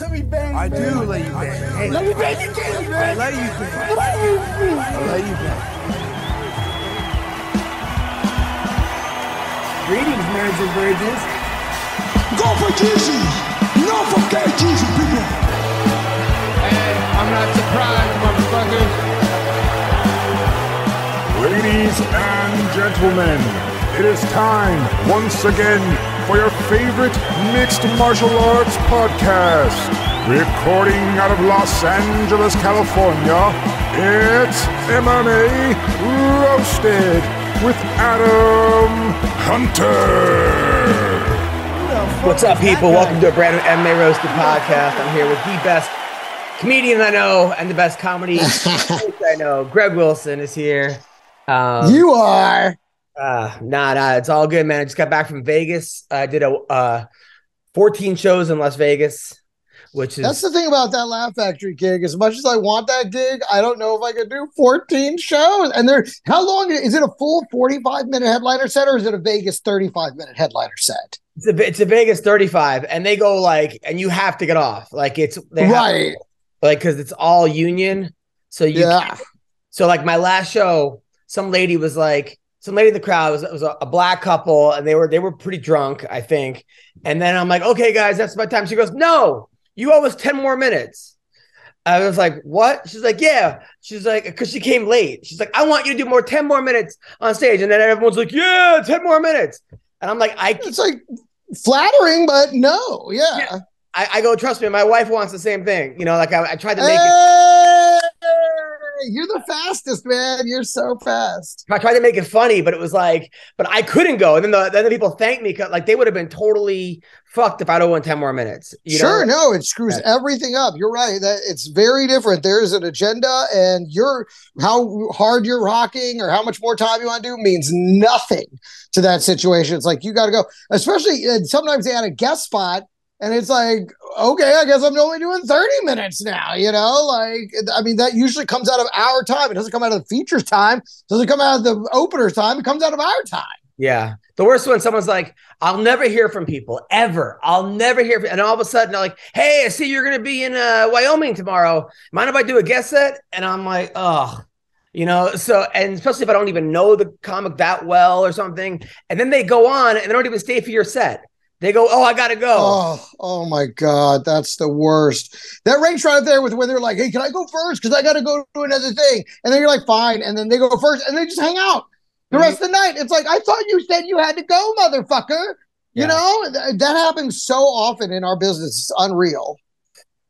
Let me bang. I do let you bang. Hey, Let me bang you, Katie, I man. let you bang. I let you bang. Greetings, marriage and virgins. Go for Jesus. No forget Jesus, people. And I'm not surprised, motherfuckers. Ladies and gentlemen, it is time once again for your favorite mixed martial arts podcast. Recording out of Los Angeles, California, it's MMA Roasted with Adam Hunter. What's up, people? Welcome to a brand new MMA Roasted podcast. I'm here with the best comedian I know and the best comedy I know. Greg Wilson is here. Um, You are. Uh, nah, nah, it's all good, man. I just got back from Vegas. I did a uh, 14 shows in Las Vegas, which is That's the thing about that Laugh Factory gig. As much as I want that gig, I don't know if I could do 14 shows. And there, how long is it? A full 45 minute headliner set, or is it a Vegas 35 minute headliner set? it's a, it's a Vegas 35, and they go like, and you have to get off. Like it's Right. like because it's all union. So you Yeah. So like my last show, some lady was like, some lady in the crowd was, was a, a black couple, and they were they were pretty drunk, I think. And then I'm like, okay, guys, that's my time. She goes, no, you owe us ten more minutes. I was like, what? She's like, yeah. She's like, because she came late. She's like, I want you to do more ten more minutes on stage. And then everyone's like, yeah, ten more minutes. And I'm like, I It's like flattering, but no. Yeah. Yeah. I, I go, trust me, my wife wants the same thing. You know, like I, I tried to make it. Eh, You're the fastest, man. You're so fast. I tried to make it funny, but it was like, but I couldn't go. And then the then the people thanked me because like they would have been totally fucked if I'd have won 10 more minutes. You sure, know? no, it screws everything up. You're right. That it's very different. There is an agenda, and you're how hard you're rocking or how much more time you want to do means nothing to that situation. It's like you got to go, especially and sometimes they had a guest spot, and it's like, okay, I guess I'm only doing 30 minutes now. You know, like I mean, that usually comes out of our time. It doesn't come out of the features time. It doesn't come out of the openers time. It comes out of our time. Yeah. The worst one, someone's like, I'll never hear from people ever. I'll never hear from, and all of a sudden they're like, Hey, I see you're gonna be in uh, Wyoming tomorrow. Mind if I do a guest set? And I'm like, oh, you know, so and especially if I don't even know the comic that well or something, and then they go on and they don't even stay for your set. They go, Oh, I gotta go. Oh, oh my God, that's the worst. That ranks right there with when they're like, "Hey, can I go first? Because I got to go do another thing." And then you're like, "Fine," and then they go first, and they just hang out the rest of the night. It's like I thought you said you had to go, motherfucker. You Yeah. know Th- that happens so often in our business. It's unreal.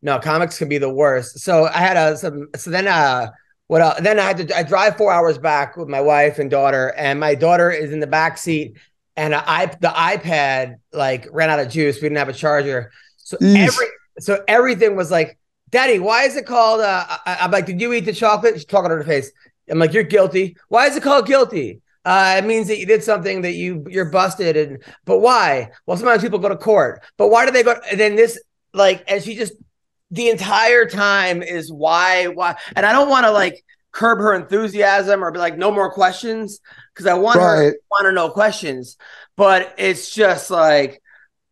No, comics can be the worst. So I had a some. So then, uh, what? Else? Then I had to. I drive four hours back with my wife and daughter, and my daughter is in the back seat, and I the iPad like ran out of juice. We didn't have a charger, so Eesh. every so everything was like, Daddy, why is it called? Uh, I, I'm like, did you eat the chocolate? She's talking to her face. I'm like, you're guilty. Why is it called guilty? Uh, it means that you did something that you you're busted, and but why? Well, sometimes people go to court, but why do they go? And then this like, and she just the entire time is why why and i don't want to like curb her enthusiasm or be like no more questions because i want her Right. to want to know questions but it's just like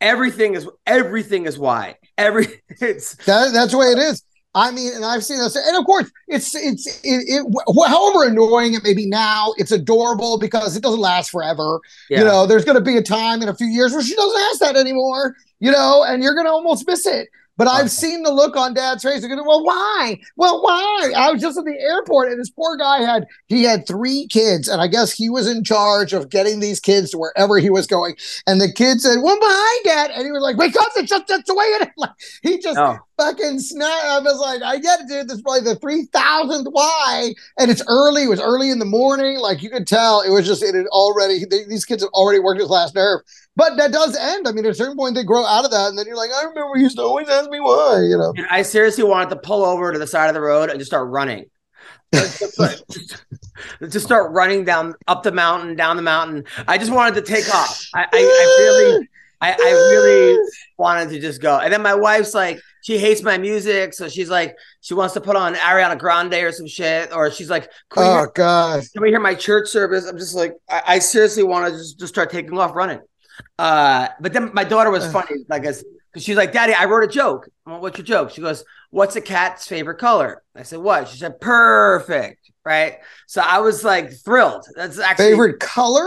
everything is everything is why every it's That, that's the way it is. I mean, and I've seen this, and of course, it's it's it, it wh- however annoying it may be now, it's adorable because it doesn't last forever. yeah. You know, there's going to be a time in a few years where she doesn't ask that anymore. You know, and you're going to almost miss it. But I've seen the look on Dad's face. They're going, well, why? Well, why? I was just at the airport, and this poor guy had he had three kids, and I guess he was in charge of getting these kids to wherever he was going. And the kid said, "Well, behind Dad," and he was like, "Wake up! That's just that's the way it is." Like, he just No. Fucking snap. I was like, I get it, dude. This is probably the three thousandth why, and it's early. It was early in the morning. Like you could tell, it was just it had already. They, these kids had already worked his last nerve. But that does end. I mean, at a certain point, they grow out of that, and then you're like, I remember you used to always ask me why. You know. And I seriously wanted to pull over to the side of the road and just start running. just, just start running down up the mountain, down the mountain. I just wanted to take off. I, I, I really, I, I really wanted to just go. And then my wife's like, she hates my music, so she's like, she wants to put on Ariana Grande or some shit, or she's like, Oh hear, God. can we hear my church service? I'm just like, I, I seriously want to just, just start taking off running. Uh, but then my daughter was funny, like as because she's like, Daddy, I wrote a joke. I'm What's your joke? She goes, What's a cat's favorite color? I said, What? She said, Perfect. Right. So I was like thrilled. That's actually Favorite color?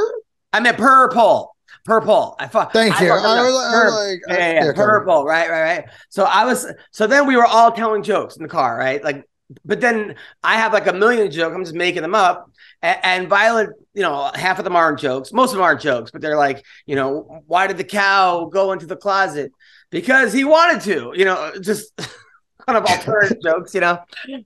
I meant purple. Purple. I thought. Thank I you. I was- I was Purple. like, yeah, yeah, yeah, yeah, purple. Right, right, right. So I was. So then we were all telling jokes in the car, right? Like, but then I have like a million jokes. I'm just making them up. And, and Violet, you know, half of them aren't jokes. Most of them aren't jokes, but they're like, you know, why did the cow go into the closet? Because he wanted to. You know, just kind of alternative jokes, you know.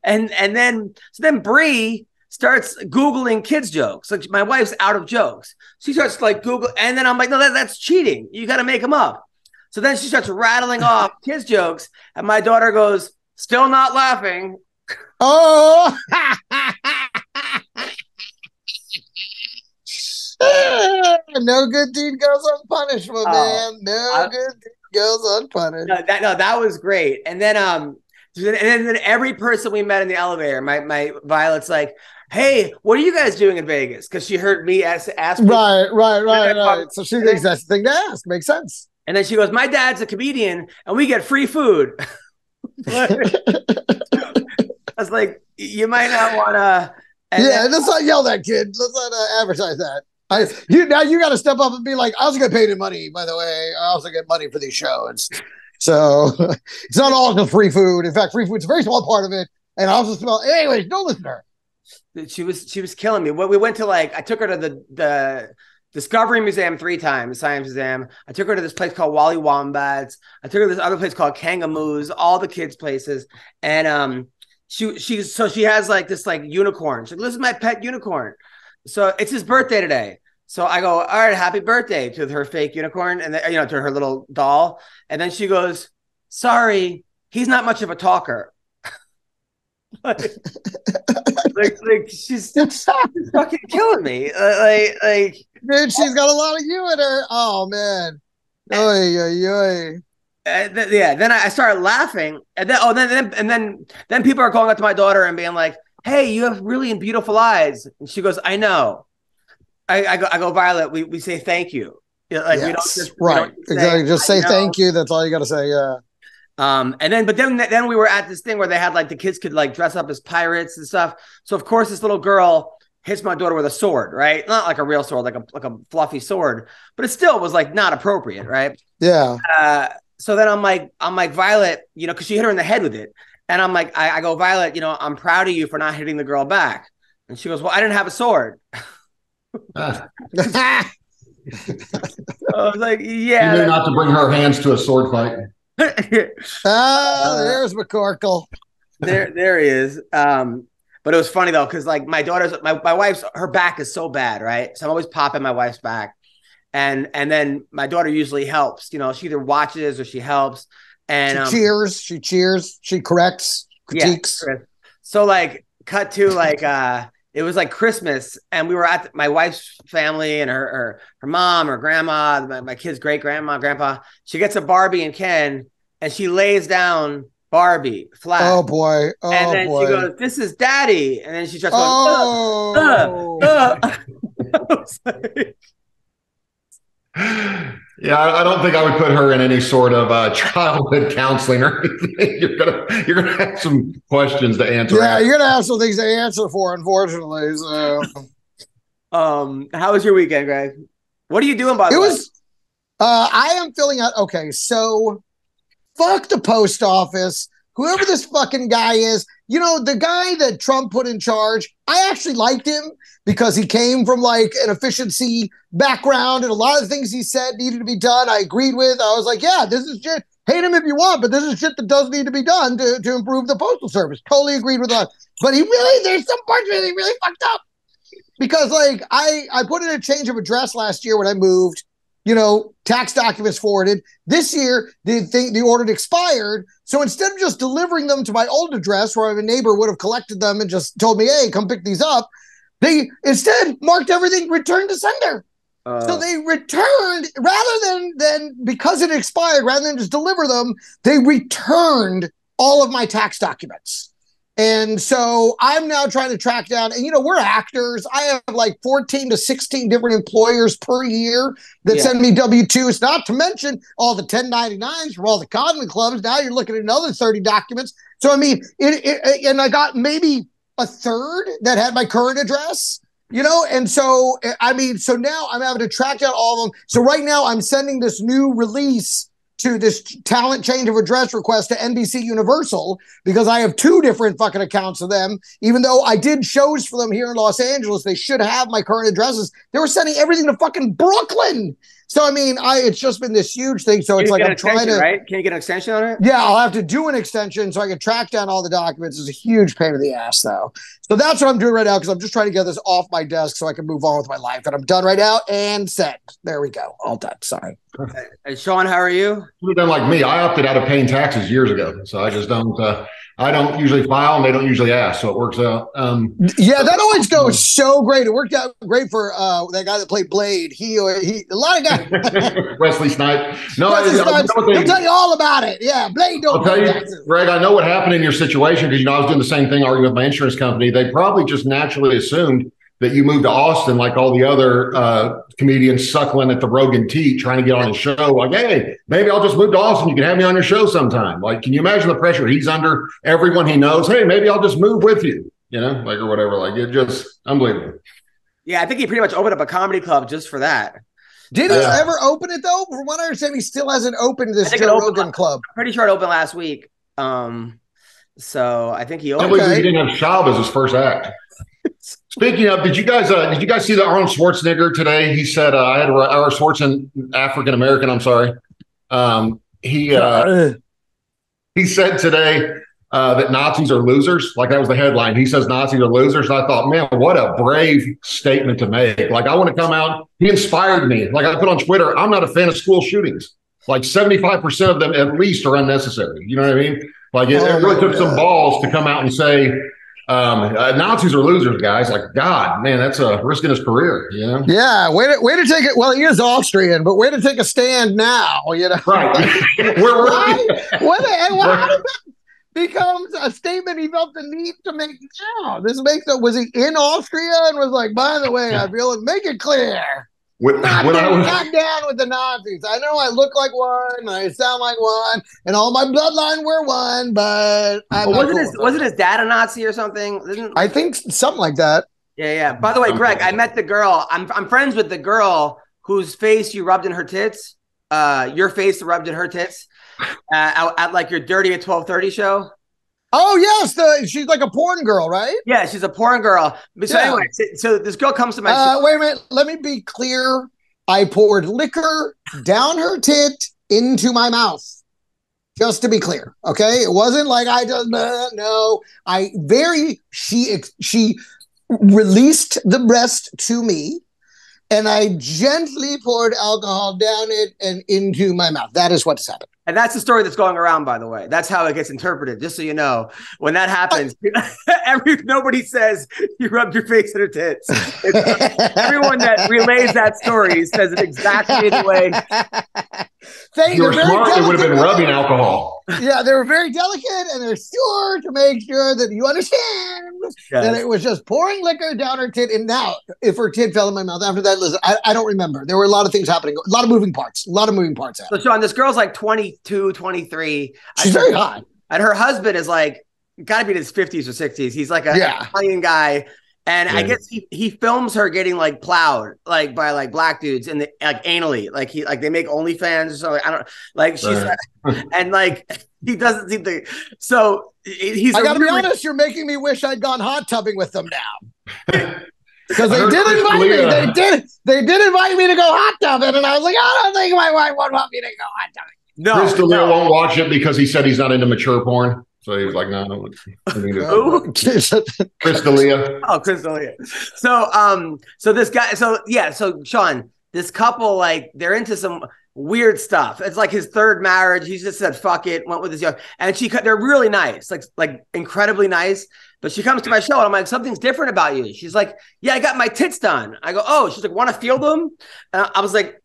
And and then so then Bree starts googling kids jokes. Like my wife's out of jokes. She starts like Google, and then I'm like, no, that, that's cheating. You got to make them up. So then she starts rattling off kids jokes, and my daughter goes, still not laughing. Oh, no good deed goes unpunished, my Oh, man. No I- good deed goes unpunished. No, that no, that was great. And then um, and then, then every person we met in the elevator, my my Violet's like, hey, what are you guys doing in Vegas? Because she heard me ask ask. Right, right, right, right. So she thinks that's the thing to ask. Makes sense. And then she goes, My dad's a comedian and we get free food. I was like, You might not want to. yeah, let's not yell that kid. Let's not uh, advertise that. I, you now you got to step up and be like, I also get paid in money. By the way, I also get money for these shows. So it's not all just free food. In fact, free food's a very small part of it. And I also smell. Anyways, don't listen to her. She was she was killing me. When we went to like, I took her to the the Discovery Museum three times, Science Museum. I took her to this place called Wally Wombats. I took her to this other place called Kangamoos. All the kids' places, and um, she she's so she has like this like unicorn. She's like, "This is my pet unicorn." So it's his birthday today. So I go, "All right, happy birthday" to her fake unicorn, and then, you know to her little doll, and then she goes, "Sorry, he's not much of a talker." like, like, like she's fucking killing me. Uh, like, like Dude, she's got a lot of you in her. Oh man. Oy, oy, oy. uh, th- yeah. Then I, I started laughing, and then oh, then, then and then then people are going up to my daughter and being like, "Hey, you have really beautiful eyes." And she goes, "I know." I, I go, I go, Violet. We we say thank you. Like we don't Yes, just right. don't exactly. Just say thank you. That's all you got to say. Yeah. Um, and then, but then, then we were at this thing where they had like the kids could like dress up as pirates and stuff. So of course, this little girl hits my daughter with a sword, right? Not like a real sword, like a like a fluffy sword, but it still was like not appropriate, right? Yeah. Uh, so then I'm like, I'm like Violet, you know, because she hit her in the head with it, and I'm like, I, I go, Violet, you know, I'm proud of you for not hitting the girl back. And she goes, Well, I didn't have a sword. Ah, I was like, She knew Yeah. not to bring her hands to a sword fight. Ah, there's McCorkle. there there he is um but it was funny though because like my daughter's my, my wife's her back is so bad right so i'm always popping my wife's back and and then my daughter usually helps you know she either watches or she helps and she um, cheers. She cheers. She corrects, critiques. Chris. so like cut to like uh it was like christmas and we were at my wife's family and her her, her mom her grandma my, my kid's great grandma grandpa she gets a barbie and ken and she lays down barbie flat Oh boy. Oh and then boy. she goes, "This is Daddy," and then she starts going, "Uh, oh. uh." I was like, Yeah, I I don't think I would put her in any sort of uh, childhood counseling or anything. You're gonna you're gonna have some questions to answer. yeah, after. you're gonna have some things to answer for, unfortunately. So um, how was your weekend, Greg? What are you doing by the way? it way? was. Uh, I am filling out. Okay, so fuck the post office. Whoever this fucking guy is, you know, the guy that Trump put in charge. I actually liked him because he came from like an efficiency background, and a lot of things he said needed to be done. I agreed with. I was like, yeah, this is shit. Hate him if you want, but this is shit that does need to be done to, to improve the postal service. Totally agreed with that. But he really, there's some parts where he really fucked up because like I I put in a change of address last year when I moved. You know, tax documents forwarded. This year, the thing the order expired. So instead of just delivering them to my old address, where a neighbor would have collected them and just told me, "Hey, come pick these up," they instead marked everything return to sender. Uh, So they returned rather than than because it expired, rather than just deliver them, they returned all of my tax documents. And so I'm now trying to track down, and you know, we're actors. I have like 14 to 16 different employers per year that Yeah. send me W 2s, not to mention all the 1099s from all the Conley clubs. Now you're looking at another 30 documents. So, I mean, it, it, and I got maybe a third that had my current address. You know, and so I mean, so now I'm having to track down all of them. So right now I'm sending this new release to this talent change of address request to NBC Universal because I have two different fucking accounts of them. Even though I did shows for them here in Los Angeles, they should have my current addresses. They were sending everything to fucking Brooklyn. So I mean, I it's just been this huge thing. So Can it's like I'm trying to right? Can you get an extension on it? yeah, I'll have to do an extension so I can track down all the documents. It's a huge pain in the ass, though. So that's what I'm doing right now because I'm just trying to get this off my desk so I can move on with my life. And I'm done right now and set. There we go. All done. Sorry. And Sean, how are you? You've done like me. I opted out of paying taxes years ago, so I just don't. Uh, I don't usually file, and they don't usually ask, so it works out. Um, Yeah, that always goes so great. It worked out great for uh, that guy that played Blade. He, he, a lot of guys. Wesley Snipe. No, Wesley I, I, Snipes, they- he'll tell you all about it. Yeah, Blade don't I'll tell you, taxes. Greg, I know what happened in your situation because you know I was doing the same thing arguing with my insurance company. They probably just naturally assumed that you moved to Austin like all the other uh, comedians suckling at the Rogan T trying to get on his show. Like, hey, maybe I'll just move to Austin. You can have me on your show sometime. Like, can you imagine the pressure he's under? Everyone he knows, hey, maybe I'll just move with you, you know, like or whatever. Like, it just unbelievable. Yeah, I think he pretty much opened up a comedy club just for that. Did he Yeah. ever open it though? From what I understand, he still hasn't opened this I think it Joe opened Rogan up- club. Pretty sure it opened last week. Um, so I think he I opened. Okay. he didn't have Schaub as his first act. Speaking of, did you guys uh, did you guys see the Arnold Schwarzenegger today? He said uh, I had a or Schwarzen African American. I'm sorry. Um, he uh, he said today uh, that Nazis are losers. Like that was the headline. He says Nazis are losers. And I thought, man, what a brave statement to make. Like I want to come out. He inspired me. Like I put on Twitter, I'm not a fan of school shootings. Like 75% of them at least are unnecessary. You know what I mean? Like it, Oh it really took some balls to come out and say um, uh, Nazis are losers, guys. Like God, man, that's a risk in his career. You know? Yeah, way to way to take it. Well, he is Austrian, but way to take a stand now. You know, Right. we're, Why? What? How did that becomes a statement he felt the need to make now? This makes it. Was he in Austria and was like, by the way, I feel it. Make it clear. When, Not, when I down, was not down with the Nazis. I know I look like one, I sound like one, and all my bloodline were one, but I'm Well, not wasn't cool his wasn't his dad a Nazi or something? Isn't, I think something like that. yeah, yeah. By the way, Greg, I met the girl. I'm I'm friends with the girl whose face you rubbed in her tits. Uh, your face rubbed in her tits. Uh, at, at like your dirty at twelve thirty show. Oh yes, the she's like a porn girl, right? Yeah, she's a porn girl. So Yeah. anyway, so, so this girl comes to my Uh, wait a minute. Let me be clear. I poured liquor down her tit into my mouth. Just to be clear, okay? It wasn't like I just uh, no. I very she she released the breast to me, and I gently poured alcohol down it and into my mouth. That is what's happened. And that's the story that's going around, by the way. That's how it gets interpreted, just so you know. When that happens, every nobody says you rubbed your face in her tits. Everyone that relays that story says it exactly the way. Thank you were they're very smart, it would have been rubbing alcohol. Yeah, they were very delicate, and they're sure to make sure that you understand that it was just pouring liquor down her tit. And now, if her tit fell in my mouth after that, listen, I, I don't remember. There were a lot of things happening, a lot of moving parts, a lot of moving parts. So, Happening. Sean, this girl's like 22, 23. She's I- very hot. And her husband is like, got to be in his 50s or 60s. He's like a Yeah. Italian guy. And I guess he, he films her getting like plowed like by like black dudes and the, like anally like he like they make OnlyFans or something. I don't like she's Right. and like he doesn't seem to. So he- he's. I got to be honest, you're making me wish I'd gone hot tubbing with them now. Because they did Chris invite me. They did. They did invite me to go hot tubbing, and I was like, I don't think my wife would want me to go hot tubbing. No, Chris D'Elia no. won't watch it because he said he's not into mature porn. So he was like, no, I don't. Chris D'Elia. Oh, Chris D'Elia. So, um, so this guy, so yeah, so Sean, this couple, like, they're into some weird stuff. It's like his third marriage. He just said, "Fuck it," went with his young, and she, cut they're really nice, like, like incredibly nice. But she comes to my show, and I'm like, "Something's different about you." She's like, "Yeah, I got my tits done." I go, "Oh," she's like, "Want to feel them?" And I was like,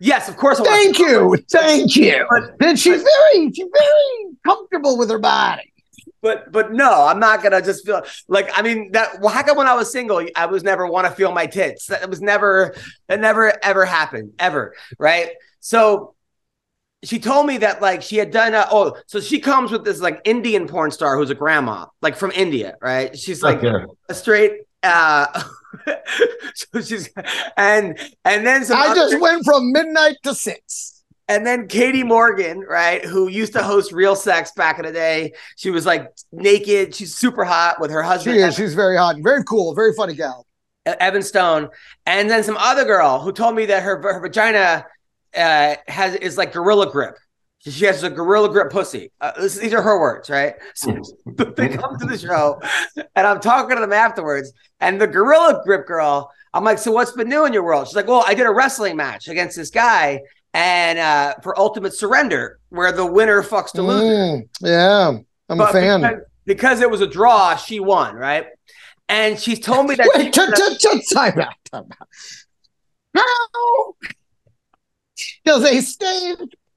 "Yes, of course." I Thank you, thank you. But- And she's very, she's very comfortable with her body. but but no, I'm not gonna just feel like I mean that. Well, how come when I was single, I was never want to feel my tits? That was never that never ever happened ever, right? So she told me that like she had done a, oh so she comes with this like Indian porn star who's a grandma like from India, right? She's like Okay. a straight. Uh so she's and and then some I just other- went from midnight to six. and then Katie Morgan, right, who used to host Real Sex back in the day. She was like naked. She's super hot with her She husband, is. She's very hot, and very cool, very funny gal. Evan Stone. And then some other girl who told me that her, her vagina uh, has is like gorilla grip. She has a gorilla grip pussy. Uh, this, these are her words, right? So they come to the show, and I'm talking to them afterwards. And the gorilla grip girl, I'm like, "So what's been new in your world?" She's like, "Well, I did a wrestling match against this guy, and uh, for Ultimate Surrender, where the winner fucks the loser." Mm, yeah, I'm a fan. Because, because it was a draw, she won, right? And she told me that. Wait, t- t- t- time out, time out. How does a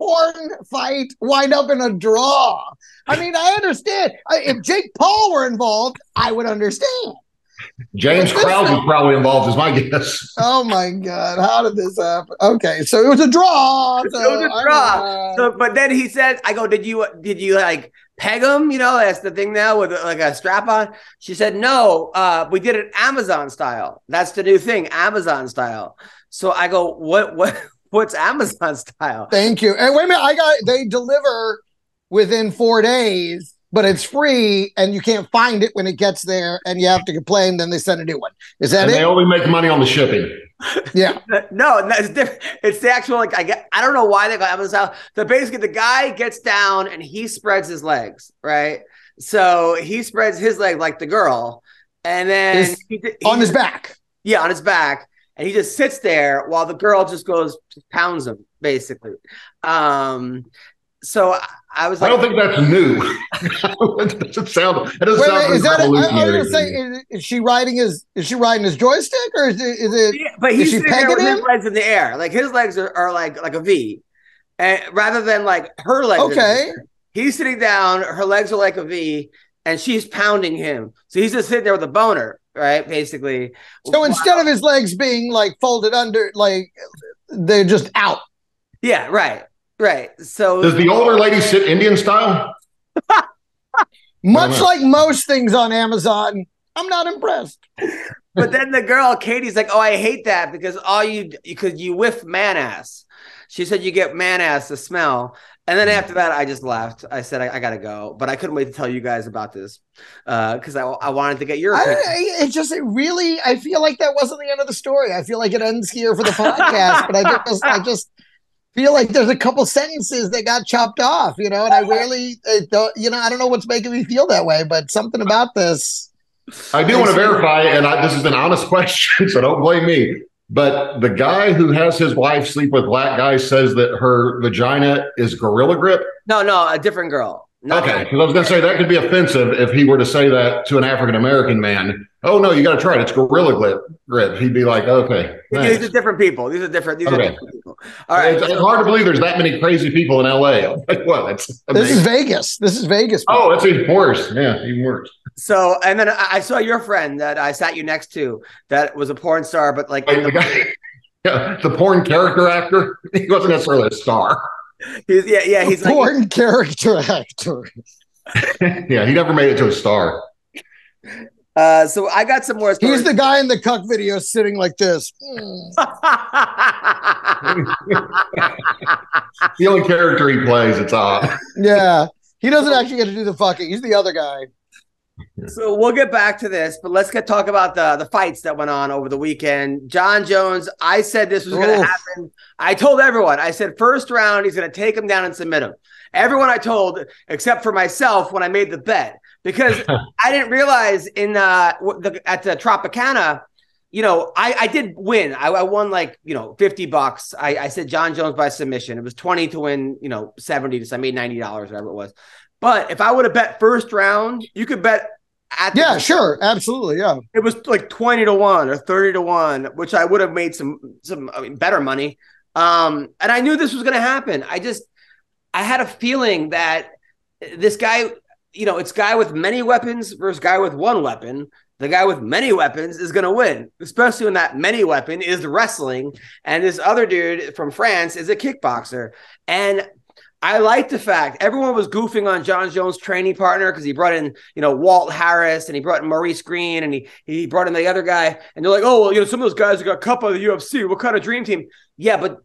porn fight wind up in a draw? I mean, I understand. If Jake Paul were involved, I would understand. James Krause was probably involved, is my guess. Oh my god, how did this happen? Okay, so it was a draw. So It was a I'm, draw. So, but then he said, "I go, did you did you like peg him? You know, that's the thing now with like a strap on." She said, "No, uh, we did it Amazon style. That's the new thing, Amazon style." So I go, "What what what's Amazon style?" Thank you. And wait a minute, I got they deliver within four days, but it's free and you can't find it when it gets there, and you have to complain. Then they send a new one. Is that And they only make money on the shipping. Yeah. No, no, it's different. It's the actual like I get. I don't know why they got Amazon style. So basically, the guy gets down and he spreads his legs, right? So he spreads his leg like the girl, and then he, he On his back. Yeah, on his back. And he just sits there while the girl just goes pounds him, basically. Um, so I, I was Like, I don't think that's new. it doesn't sound. It doesn't Wait, sound wait, is that? I, I was revolutionary. gonna say, is, is she riding his? Is she riding his joystick, or is it? Is it? Yeah, but Is he's she sitting there pegging with his legs in the air. Like his legs are, are like like a V. And rather than like her legs. Okay. He's sitting down, her legs are like a V, and she's pounding him. So he's just sitting there with a boner, right? Basically. So instead of his legs being like folded under, like they're just out. Yeah, right. Right. So Does the older lady sit Indian style? Much like most things on Amazon, I'm not impressed. but then the girl, Katie's like, "Oh, I hate that because all you because you whiff man ass." She said you get man ass the smell, and then after that, I just left. I said I, I gotta go, but I couldn't wait to tell you guys about this because I I wanted to get your I, opinion. I- it just it really I feel like that wasn't the end of the story. I feel like it ends here for the podcast, but I just I just feel like there's a couple sentences that got chopped off, you know, and I rarely uh, don't, you know I don't know what's making me feel that way, but something about this. I do want to verify, and I, this is an honest question, so don't blame me. But the guy who has his wife sleep with black guys says that her vagina is gorilla grip. No, no, a different girl. Not Okay, because I was going to say that could be offensive if he were to say that to an African American man. Oh no, you got to try it. It's gorilla grip. Grip. He'd be like, okay. These are different people. These are different. These are different people. All right. It's, it's hard to believe there's that many crazy people in LA. I'm like, what? That's This is Vegas. This is Vegas. oh, that's even worse. Yeah, even worse. So, and then I I saw your friend that I sat you next to that was a porn star, but like Like the guy, yeah, the porn character actor. He wasn't necessarily a star. he's, yeah, yeah, he's like porn character actor. yeah, he never made it to a star. Uh, so I got some more. He's the guy in the cuck video sitting like this. Mm. The only character he plays, it's odd. Yeah. He doesn't actually get to do the fucking. He's the other guy. So we'll get back to this, but let's get talk about the the fights that went on over the weekend. Jon Jones, I said this was going to happen. I told everyone. I said first round he's going to take him down and submit him. Everyone I told, except for myself, when I made the bet, because I didn't realize in uh the, at the Tropicana. You know, I, I did win. I, I won like, you know, 50 bucks. I, I said Jon Jones by submission. It was 20 to win, you know, 70 so I made $90, whatever it was. But if I would have bet first round, you could bet at the Yeah, sure. Absolutely. Yeah. it was like 20 to 1 or 30 to 1 which i would have made some some I mean, better money um and i knew this was going to happen i just i had a feeling that this guy you know, it's guy with many weapons versus guy with one weapon. The guy with many weapons is going to win, especially when that many weapon is wrestling. And this other dude from France is a kickboxer. And I like the fact everyone was goofing on Jon Jones' training partner because he brought in, you know, Walt Harris and he brought in Maurice Greene and he he brought in the other guy. And they're like, oh, well, you know, some of those guys got cut by the UFC. What kind of dream team? Yeah, but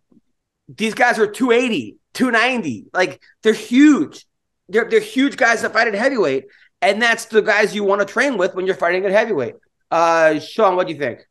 these guys are 280, 290. Like they're huge. They're they're huge guys that fight at heavyweight. And that's the guys you want to train with when you're fighting at heavyweight. Uh Sean, what do you think?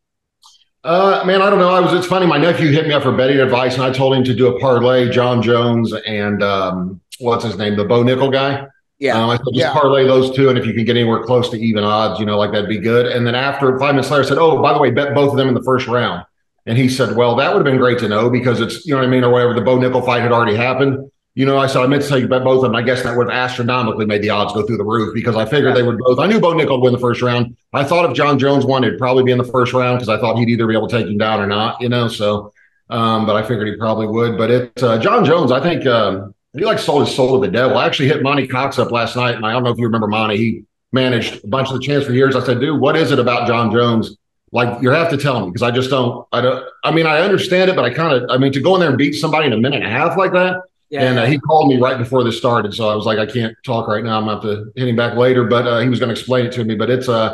Uh, man, I don't know. I was. It's funny. My nephew hit me up for betting advice, and I told him to do a parlay. Jon Jones and um, what's his name, the Bo Nickal guy. Yeah. Um, I said just Yeah. parlay those two, and if you can get anywhere close to even odds, you know, like that'd be good. And then after five minutes later, I said, "Oh, by the way, bet both of them in the first round." And he said, "Well, that would have been great to know because it's you know what I mean, or whatever. The Bo Nickal fight had already happened." You know, I said I meant to say bet both of them. I guess that would have astronomically made the odds go through the roof because I figured they would both. I knew Bo Nickal would win the first round. I thought if Jon Jones won, it'd probably be in the first round because I thought he'd either be able to take him down or not. You know, so um, but I figured he probably would. But it uh, Jon Jones, I think um, he like sold his soul to the devil. I actually hit Monte Cox up last night, and I don't know if you remember Monte. He managed a bunch of the champs for years. I said, dude, what is it about Jon Jones? Like you have to tell me because I just don't. I don't. I mean, I understand it, but I kind of. I mean, to go in there and beat somebody in a minute and a half like that. And uh, he called me right before this started, so I was like, I can't talk right now. I'm gonna have to hit him back later. But uh, he was going to explain it to me. But it's uh,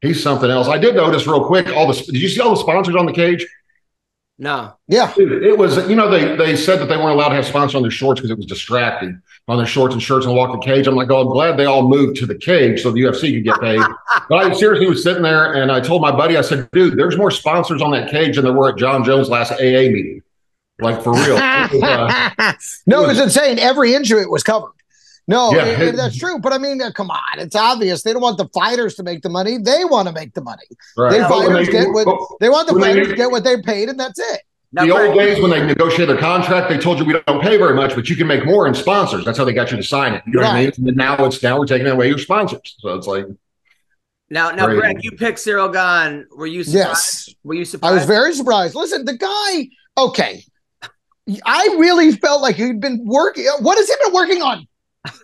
he's something else. I did notice real quick. All the did you see all the sponsors on the cage? no. Yeah. Dude, it was you know they they said that they weren't allowed to have sponsors on their shorts because it was distracting on their shorts and shirts and walk the cage. I'm like, oh, I'm glad they all moved to the cage so the UFC could get paid. but I seriously was sitting there and I told my buddy, I said, dude, there's more sponsors on that cage than there were at Jon Jones' last AA meeting. Like for real. Uh, no, it was insane. Every inch of it was covered. No, Yeah. it- it- that's true. But I mean, uh, come on, it's obvious. They don't want the fighters to make the money. They want to make the money. right. They But fighters they- get what but they want. The when they fighters get what they paid, and that's it. Now, the old Greg, days when they negotiated a contract, they told you we don't pay very much, but you can make more in sponsors. That's how they got you to sign it. You know what I mean? And now it's now we're taking away your sponsors. So it's like now, now, Crazy. Greg, you picked Ciryl Gane. Were you surprised? Yes. Were you surprised? I was very surprised. Listen, the guy. Okay, I really felt like he'd been working. What has he been working on?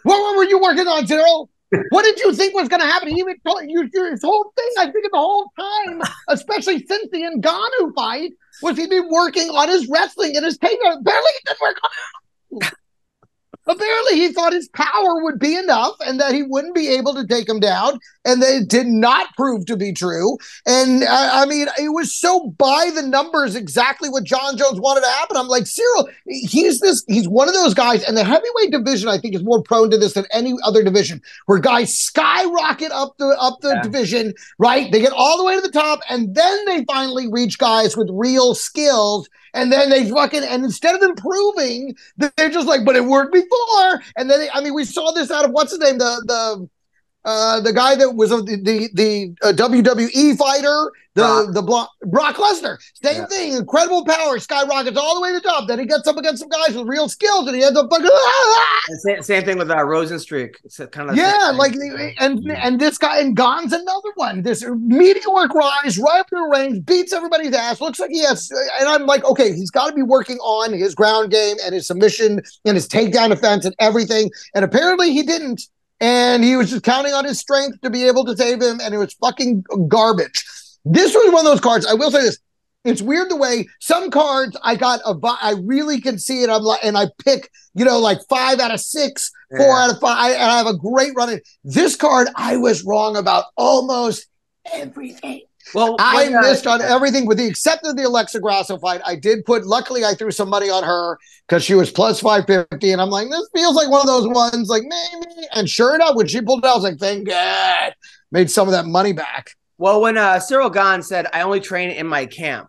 What, were you working on, Ciryl? What did you think was going to happen? He even told you his whole thing. I think the whole time, especially since the Ngannou fight, was he been working on his wrestling and his takedown. Apparently, he didn't work on. Apparently, he thought his power would be enough and that he wouldn't be able to take him down, and that it did not prove to be true. And I, I mean, it was so by the numbers exactly what Jon Jones wanted to happen. I'm like, Ciryl, he's this, he's one of those guys, and the heavyweight division, I think, is more prone to this than any other division, where guys skyrocket up the up the Yeah. division, right? They get all the way to the top, and then they finally reach guys with real skills. And then they fucking and instead of improving, they're just like, but it worked before. And then I mean, we saw this out of what's his name, the the uh, the guy that was the the, the uh, WWE fighter, the Brock. the Brock, Brock Lesnar. Same Yeah. thing, incredible power, skyrockets all the way to the top. Then he gets up against some guys with real skills, and he ends up fucking. And same, same thing with uh, Rozenstruik. It's kind of Yeah, like and and this guy and Gane's another one. This meteoric rise right up the range, beats everybody's ass. Looks like he has, and I'm like, okay, he's got to be working on his ground game and his submission and his takedown defense and everything. And apparently he didn't. And he was just counting on his strength to be able to save him, and it was fucking garbage. This was one of those cards. I will say this. It's weird the way some cards I got a I really can see it. I'm like, and I pick, you know, like five out of six, four Yeah. out of five, and I have a great run. in. This card, I was wrong about almost everything. Well, I uh, missed on everything with the exception of the Alexa Grasso fight. I did put, luckily, I threw some money on her because she was plus 550. And I'm like, this feels like one of those ones, like maybe. And sure enough, when she pulled it out, I was like, thank God. Made some of that money back. Well, when uh, Ciryl Gane said, I only train in my camp,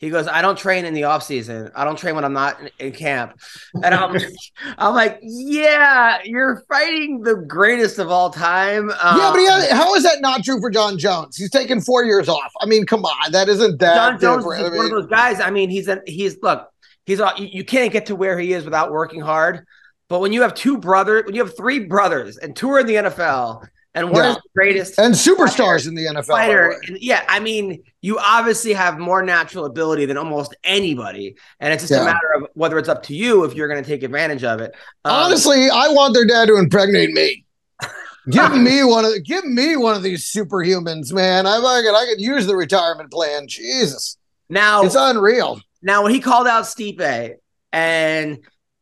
he goes, I don't train in the off season. I don't train when I'm not in, in camp. And I'm, I'm like, yeah, you're fighting the greatest of all time. Um, yeah, but has, how is that not true for Jon Jones? He's taken four years off. I mean, come on. That isn't that Jon Jones different. is I one of those guys. I mean, he's a, he's look, he's a, you, you can't get to where he is without working hard. But when you have two brothers, when you have three brothers and two are in the NFL, and one Yeah. is the greatest and superstars in the NFL. the fighter. Yeah, I mean, you obviously have more natural ability than almost anybody, and it's just Yeah. a matter of whether it's up to you if you're going to take advantage of it. Um, Honestly, I want their dad to impregnate me. Give me one of give me one of these superhumans, man. I could I could use the retirement plan. Jesus, Now, it's unreal. now when he called out Stipe, and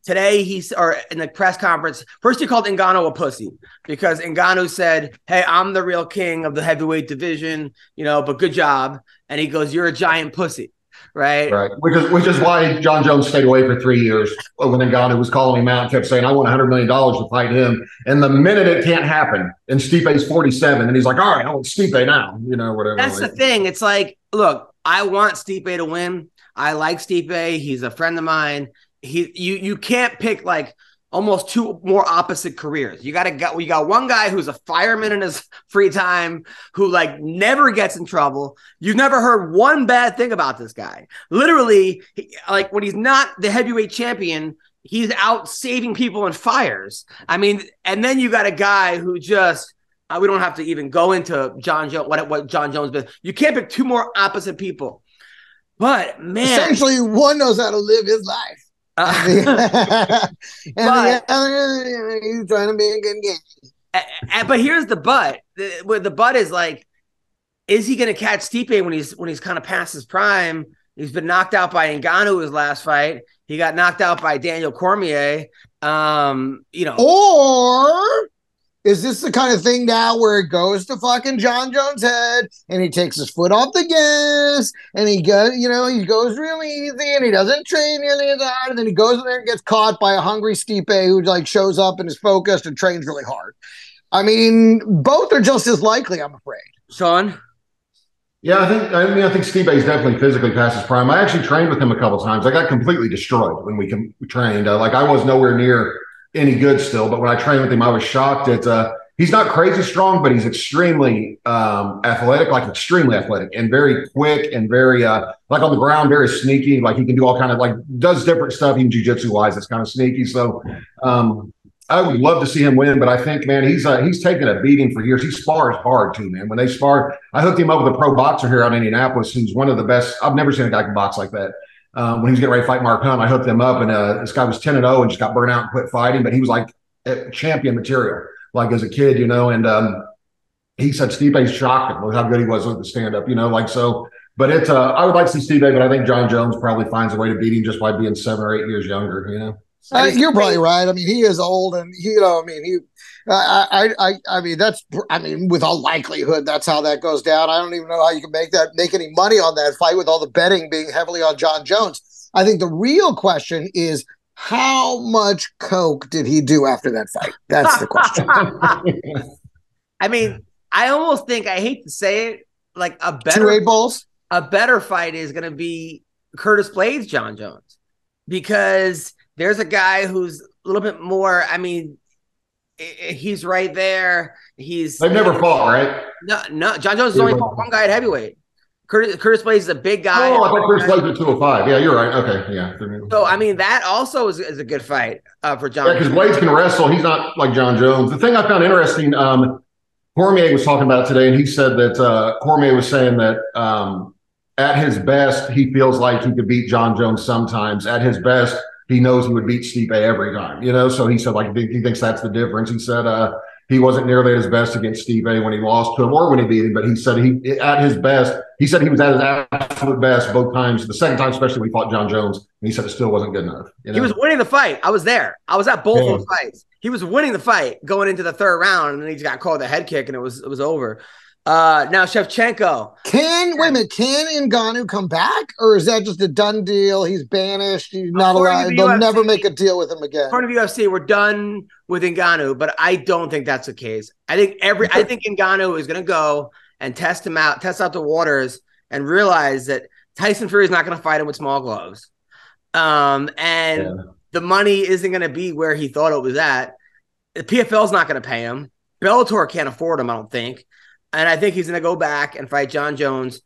today he's or in the press conference, first he called Ngannou a pussy because Ngannou said, "Hey, I'm the real king of the heavyweight division," you know, but good job. And he goes, "You're a giant pussy." Right. Right, which is which is why Jon Jones stayed away for three years when Ngannou was calling him out and kept saying, "I want 100 million dollars to fight him." And the minute it can't happen, and Stipe's 47, and he's like, "All right, I want Stipe now," you know, whatever. That's the thing. It's like, look, I want Stipe to win. I like Stipe. He's a friend of mine. He you you can't pick like almost two more opposite careers. You gotta get you got one guy who's a fireman in his free time who like never gets in trouble. You've never heard one bad thing about this guy. Literally, he, like when he's not the heavyweight champion, he's out saving people in fires. I mean, and then you got a guy who just uh, we don't have to even go into Jon Jones what what Jon Jones but you can't pick two more opposite people. But man, Essentially, one knows how to live his life. Uh, and But- the other, he's trying to be a good guy. but here's the but. The, the but is like, is he going to catch Stipe when he's when he's kind of past his prime? He's been knocked out by Ngannou his last fight. He got knocked out by Daniel Cormier. Um, you know, Or is this the kind of thing now where it goes to fucking Jon Jones' head and he takes his foot off the gas and he goes, you know, he goes really easy and he doesn't train nearly as hard and then he goes in there and gets caught by a hungry Stipe who like shows up and is focused and trains really hard. I mean, both are just as likely, I'm afraid. Sean. Yeah, I think I mean I think Steve is definitely physically past his prime. I actually trained with him a couple times. I got completely destroyed when we, com- we trained. Uh, like I was nowhere near any good still, but when I trained with him, I was shocked at uh, he's not crazy strong, but he's extremely um, athletic, like extremely athletic and very quick and very uh, like on the ground, very sneaky. Like he can do all kind of like does different stuff, even jujitsu wise. It's kind of sneaky. So um, I would love to see him win, but I think, man, he's uh, he's taken a beating for years. He spars hard too, man. When they spar, I hooked him up with a pro boxer here out in Indianapolis, who's one of the best. I've never seen a guy can box like that. Um, when he was getting ready to fight Mark Hunt, I hooked him up, and uh, this guy was ten and zero and just got burnt out and quit fighting. But he was like uh, champion material, like as a kid, you know. And um, he said Stipe shocked him with how good he was with the stand up, you know, like so. But it's uh, I would like to see Stipe, but I think Jon Jones probably finds a way to beat him just by being seven or eight years younger, you know. Uh, you're probably right. I mean, he is old, and you know, I mean, he, I, I, I, I mean, that's, I mean, with all likelihood, that's how that goes down. I don't even know how you can make that, make any money on that fight with all the betting being heavily on Jon Jones. I think the real question is how much coke did he do after that fight? That's the question. I mean, I almost think I hate to say it, like a better Two better eight balls. a better fight is going to be Curtis Blaydes, Jon Jones, because there's a guy who's a little bit more. I mean, he's right there. He's They've never fought, right? No, no. Jon Jones has only fought one guy at heavyweight. Curtis, Curtis Blaydes is a big guy. Oh, I thought Chris Blaydes at 205. Yeah, you're right. Okay, yeah. So I mean, that also is, is a good fight uh, for Jon. Yeah, because Blaydes can wrestle. He's not like Jon Jones. The thing I found interesting, um, Cormier was talking about today, and he said that uh, Cormier was saying that um, at his best, he feels like he could beat Jon Jones sometimes. At his best, he knows he would beat Stipe every time. You know, so he said like he thinks that's the difference. He said uh, he wasn't nearly at his best against Stipe when he lost to him or when he beat him, but he said he at his best. He said he was at his absolute best both times. The second time, especially when he fought Jon Jones, and he said it still wasn't good enough. You know? He was winning the fight. I was there. I was at both Yeah. those fights. He was winning the fight going into the third round, and then he just got called the head kick, and it was it was over. Uh, now Shevchenko. Can wait a minute? Can Ngannou come back, or is that just a done deal? He's banished. He's not allowed. the They'll UFC, never make a deal with him again. According to UFC, we're done with Ngannou, but I don't think that's the case. I think every I think Ngannou is going to go and test him out, test out the waters, and realize that Tyson Fury is not going to fight him with small gloves. Um, and Yeah. the money isn't going to be where he thought it was at. The PFL is not going to pay him. Bellator can't afford him, I don't think. And I think he's going to go back and fight Jon Jones.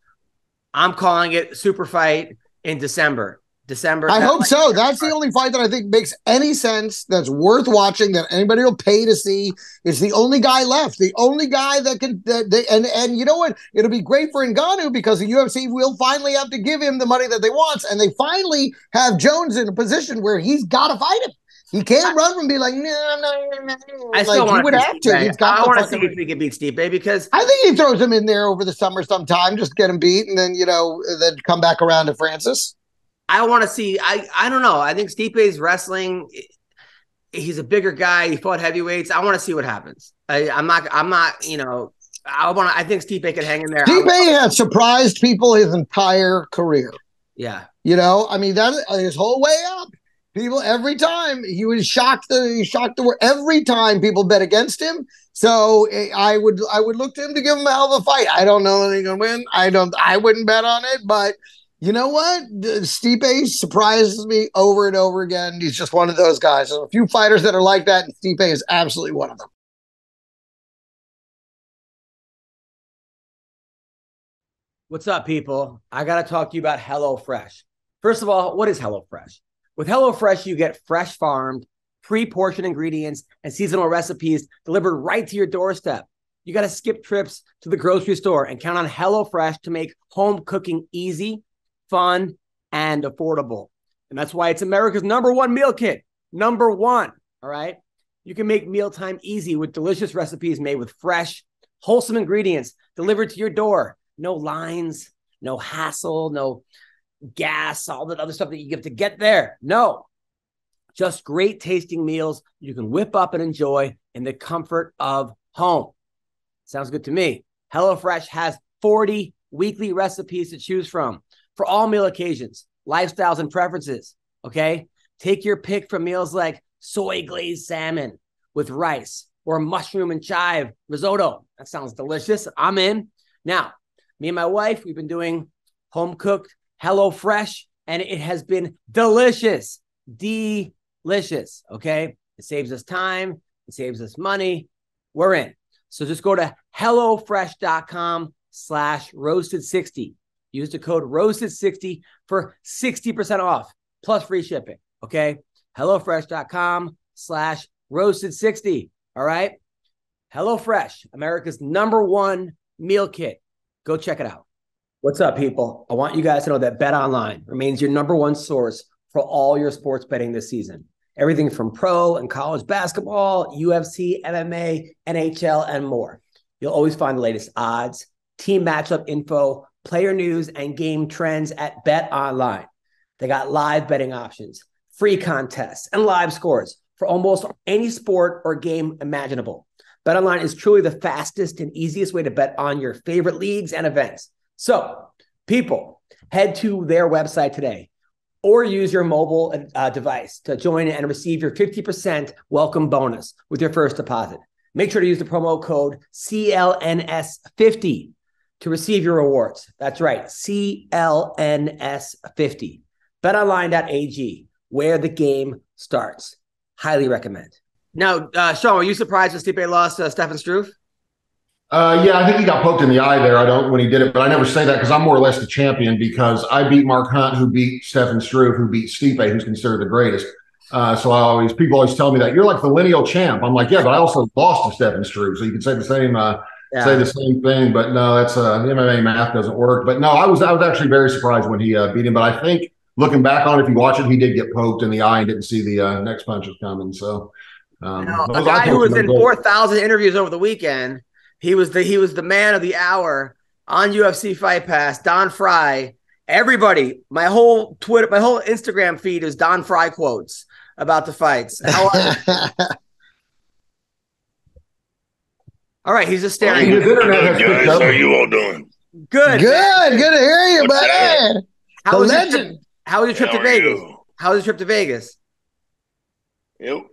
I'm calling it super fight in December. December. I hope so. That's the only fight that I think makes any sense. That's worth watching. That anybody will pay to see. It's the only guy left. The only guy that can. That they, and and you know what? It'll be great for Ngannou because the UFC will finally have to give him the money that they want, and they finally have Jones in a position where he's got to fight him. He can't run from being like, no, no, no, no. I Like, still he want would have to. He's got I want to see if he can beat Stipe because I think he throws him in there over the summer sometime, just get him beat, and then you know, then come back around to Francis. I want to see. I I don't know. I think Stipe's wrestling. He's a bigger guy. He fought heavyweights. I want to see what happens. I, I'm not. I'm not. You know. I want. to I think Stipe can hang in there. Stipe has surprised people his entire career. yeah. You know, I mean that his whole way up. People every time he was shocked. The he shocked the world every time people bet against him. So eh, I would I would look to him to give him a hell of a fight. I don't know that he's gonna win. I don't. I wouldn't bet on it, but. You know what? Stipe surprises me over and over again. He's just one of those guys. There's a few fighters that are like that, and Stipe is absolutely one of them. What's up, people? I got to talk to you about HelloFresh. First of all, what is HelloFresh? With HelloFresh, you get fresh farmed, pre portioned ingredients and seasonal recipes delivered right to your doorstep. You got to skip trips to the grocery store and count on HelloFresh to make home cooking easy, fun, and affordable. And that's why it's America's number one meal kit. Number one. All right. You can make mealtime easy with delicious recipes made with fresh, wholesome ingredients delivered to your door. No lines, no hassle, no gas, all that other stuff that you have to get there. No, just great tasting meals you can whip up and enjoy in the comfort of home. Sounds good to me. HelloFresh has 40 weekly recipes to choose from for all meal occasions, lifestyles, and preferences. Okay. Take your pick from meals like soy glazed salmon with rice or mushroom and chive risotto. That sounds delicious. I'm in. Now, me and my wife, we've been doing home cooked Hello Fresh, and it has been delicious. Delicious. Okay. It saves us time, it saves us money. We're in. So just go to HelloFresh.com slash roasted60. Use the code roasted60 for 60% off plus free shipping. Okay. HelloFresh.com slash roasted60. All right. HelloFresh, America's number one meal kit. Go check it out. What's up, people? I want you guys to know that BetOnline remains your number one source for all your sports betting this season. Everything from pro and college basketball, UFC, MMA, NHL, and more. You'll always find the latest odds, team matchup info, player news, and game trends at BetOnline. They got live betting options, free contests, and live scores for almost any sport or game imaginable. BetOnline is truly the fastest and easiest way to bet on your favorite leagues and events. So, people, head to their website today or use your mobile uh, device to join and receive your 50% welcome bonus with your first deposit. Make sure to use the promo code CLNS50 to receive your rewards. That's right, CLNS50. BetOnline.ag, where the game starts. Highly recommend. Now, uh, Sean, were you surprised when Stipe lost to Stefan Struve? Uh, yeah, I think he got poked in the eye there. I don't when he did it, but I never say that because I'm more or less the champion because I beat Mark Hunt, who beat Stefan Struve, who beat Stipe, who's considered the greatest. Uh, so I always people always tell me that you're like the lineal champ. I'm like, yeah, but I also lost to Stefan Struve, so you can say the same uh, say the same thing. But no, that's uh, MMA math doesn't work. But no, I was I was actually very surprised when he uh, beat him. But I think looking back on it, if you watch it, he did get poked in the eye and didn't see the uh, next punches coming. So um, those a guy who was in four thousand interviews over the weekend. He was the he was the man of the hour on UFC Fight Pass. Don Frye. Everybody, my whole Twitter, my whole Instagram feed is Don Frye quotes about the fights. How all right, he's just staring. His internet has Hey, picked guys, up. how you all doing? Good. Good, good to hear you, What's buddy. How The was your trip, how was your trip How to Vegas? you? How was your trip to Vegas? Yep.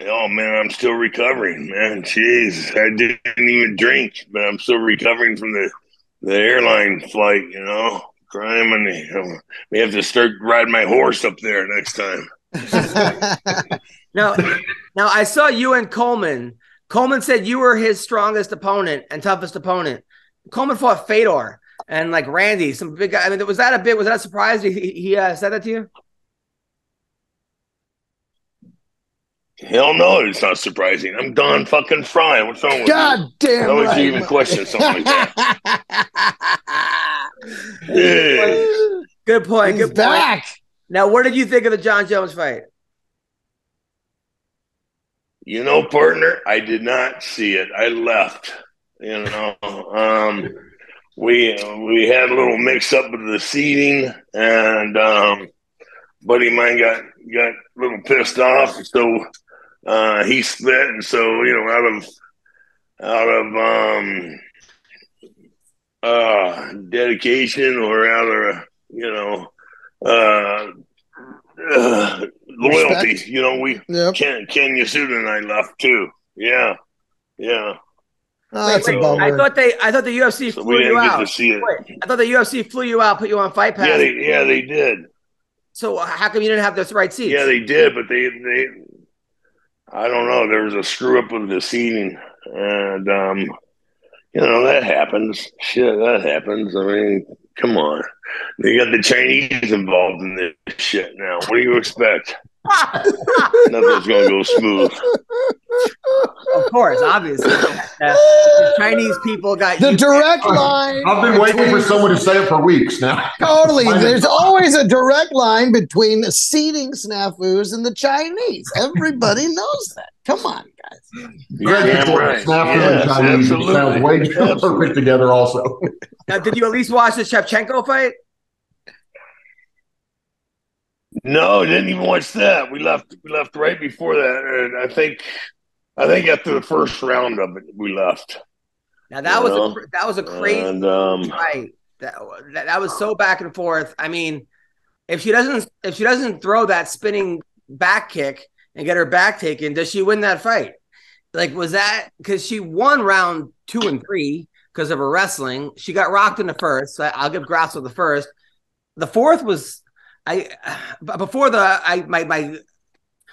Oh man, I'm still recovering, man. Jeez, I didn't even drink, but I'm still recovering from the the airline flight. You know, crime and we have to start riding my horse up there next time. Now, now I saw you and Coleman. Coleman said you were his strongest opponent and toughest opponent. Coleman fought Fedor and like Randy, some big guy. I mean, was that a bit? Was that a surprise? He, he uh, said that to you? Hell no, it's not surprising. I'm Don fucking Frye. What's wrong with God you? damn How would you even question something like that? Yeah. Good point. He's Good point. back. Now, what did you think of the Jon Jones fight? You know, partner, I did not see it. I left. You know, um, we we had a little mix up with the seating, and um, buddy of mine got got a little pissed off, so uh, he split, and so you know, out of out of um, uh, dedication or out of you know uh, uh, loyalty, Respect. you know, we Yep. Ken Ken Yasuda and I left too. Yeah, yeah. Oh, that's a Wait, bummer. I thought they I thought the UFC So flew we you didn't get out. to see it. Wait, I thought the UFC flew you out, put you on Fight Pass. Yeah, they yeah they did. so how come you didn't have the right seats? Yeah, they did, but they they I don't know. There was a screw up with the seating, and um, you know that happens. Shit, that happens. I mean, come on. They got the Chinese involved in this shit now. What do you expect? Nothing's gonna go smooth. of course, obviously. The Chinese people got the you- direct line. I've been waiting for someone to say it for weeks now. Totally. There's always a direct line between seating snafus and the Chinese. Everybody knows that. Come on, guys. Greg damn Ford, right. Snafu Yes, and Chinese sounds way perfect together. Also, Now, did you at least watch the Shevchenko fight? No, didn't even watch that. We left. We left right before that, and I think, I think after the first round of it, we left. Now that was a that was a crazy And um, fight. That, that that was so back and forth. I mean, if she doesn't if she doesn't throw that spinning back kick and get her back taken, does she win that fight? Like, was that because she won round two and three because of her wrestling? She got rocked in the first. So I'll give Grasso the first. The fourth was I before the I my my.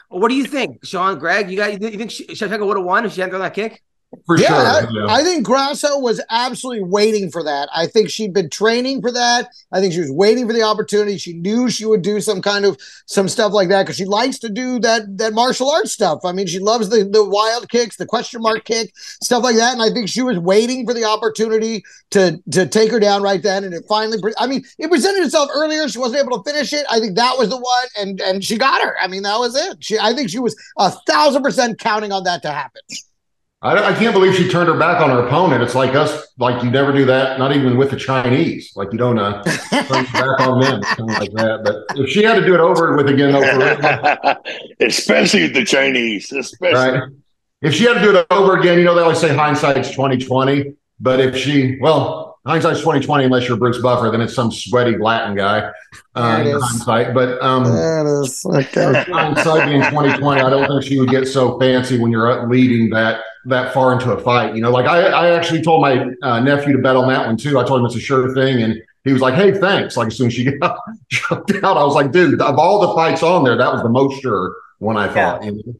What do you think, Sean? Greg, you got you think she- Shevchenko would have won if she hadn't thrown that kick? For yeah, sure. I, yeah. I think Grasso was absolutely waiting for that. I think she'd been training for that. I think she was waiting for the opportunity. She knew she would do some kind of some stuff like that because she likes to do that that martial arts stuff. I mean, she loves the the wild kicks, the question mark kick, stuff like that. And I think she was waiting for the opportunity to to take her down right then. And it finally, pre- I mean, it presented itself earlier. She wasn't able to finish it. I think that was the one, and and she got her. I mean, that was it. She, I think she was a thousand percent counting on that to happen. I, I can't believe she turned her back on her opponent. It's like us, like you never do that, not even with the Chinese. Like you don't uh, turn your back on them, something like that. But if she had to do it over with again, real, especially with the Chinese, especially. right? If she had to do it over again, you know they always say hindsight's twenty twenty. But if she, well, hindsight's twenty twenty unless you're Bruce Buffer, then it's some sweaty Latin guy. Uh, There it in is. hindsight, but um, That is okay. hindsight being twenty twenty, I don't think she would get so fancy when you're leading that that far into a fight. You know, like I, I actually told my uh, nephew to bet on that one too. I told him it's a sure thing, and he was like, "Hey, thanks." Like as soon as she got jumped out, I was like, "Dude, of all the fights on there, that was the most sure one." I thought. You know?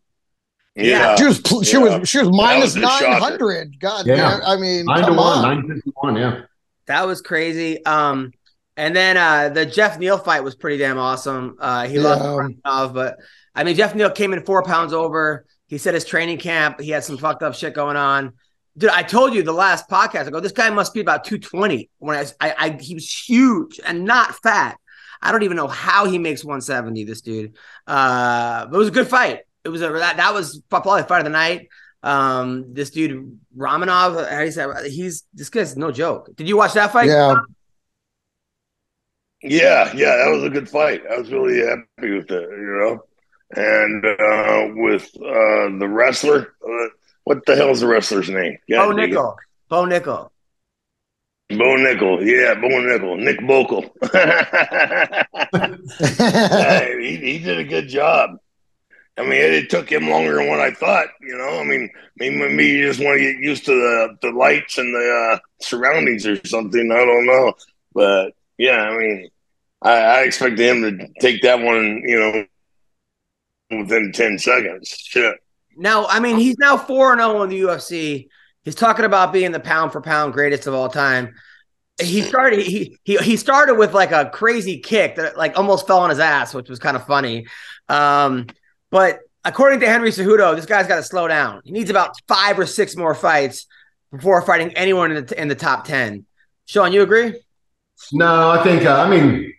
Yeah. She was she Yeah. was she was minus was a shocker. nine hundred. God, Yeah. damn, I mean, Nine to come one, on. nine fifty one. Yeah. That was crazy. Um, and then uh, the Geoff Neal fight was pretty damn awesome. Uh, he lost Yeah. Romanov, but I mean, Geoff Neal came in four pounds over. He said his training camp, he had some fucked up shit going on. Dude, I told you the last podcast. I go, this guy must be about 220. When I, I, I he was huge and not fat. I don't even know how he makes 170. This dude. Uh, but it was a good fight. It was a that, that was probably fight of the night. Um, this dude Romanov, how do you say? He's this guy's no joke. Did you watch that fight? Yeah, Yeah, yeah, that was a good fight. I was really happy with it, you know. And uh, with uh, the wrestler, uh, what the hell is the wrestler's name? Bo God dang. Nickal. Bo Nickal. Bo Nickal. Yeah, Bo Nickal. Nick Bokel. Yeah, he, he did a good job. I mean, it, it took him longer than what I thought. You know, I mean, maybe, maybe you just want to get used to the, the lights and the uh, surroundings or something. I don't know, but yeah, I mean, I, I expected him to take that one. You know, within ten seconds. Shit. Now, I mean, he's now 4 and 0 in the UFC. He's talking about being the pound for pound greatest of all time. He started he he he started with like a crazy kick that like almost fell on his ass, which was kind of funny. Um, but according to Henry Cejudo, this guy's got to slow down. He needs about five or six more fights before fighting anyone in the in the top ten. Sean, you agree? No, I think uh, I mean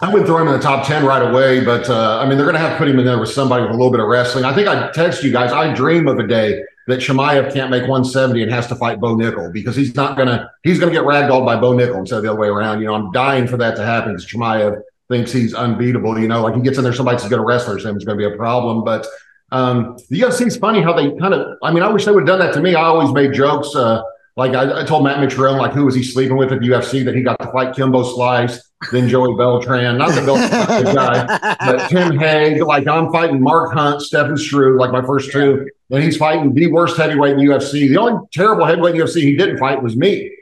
I wouldn't throw him in the top 10 right away, but uh, I mean, they're going to have to put him in there with somebody with a little bit of wrestling. I think I text you guys, I dream of a day that Chimaev can't make 170 and has to fight Bo Nickal because he's not going to, he's going to get ragdolled by Bo Nickal instead of the other way around. You know, I'm dying for that to happen because Chimaev thinks he's unbeatable. You know, like he gets in there, somebody's going to wrestler, so it's going to be a problem. But um, the is funny how they kind of, I mean, I wish they would have done that to me. I always made jokes. Uh, like I, I told Matt Mitrione, like who was he sleeping with at the UFC that he got to fight Kimbo Slice, then Joey Beltran. Not the good guy, but Tim Hague. Like I'm fighting Mark Hunt, Stefan Struve, like my first two. And he's fighting the worst heavyweight in the UFC. The only terrible heavyweight in the UFC he didn't fight was me.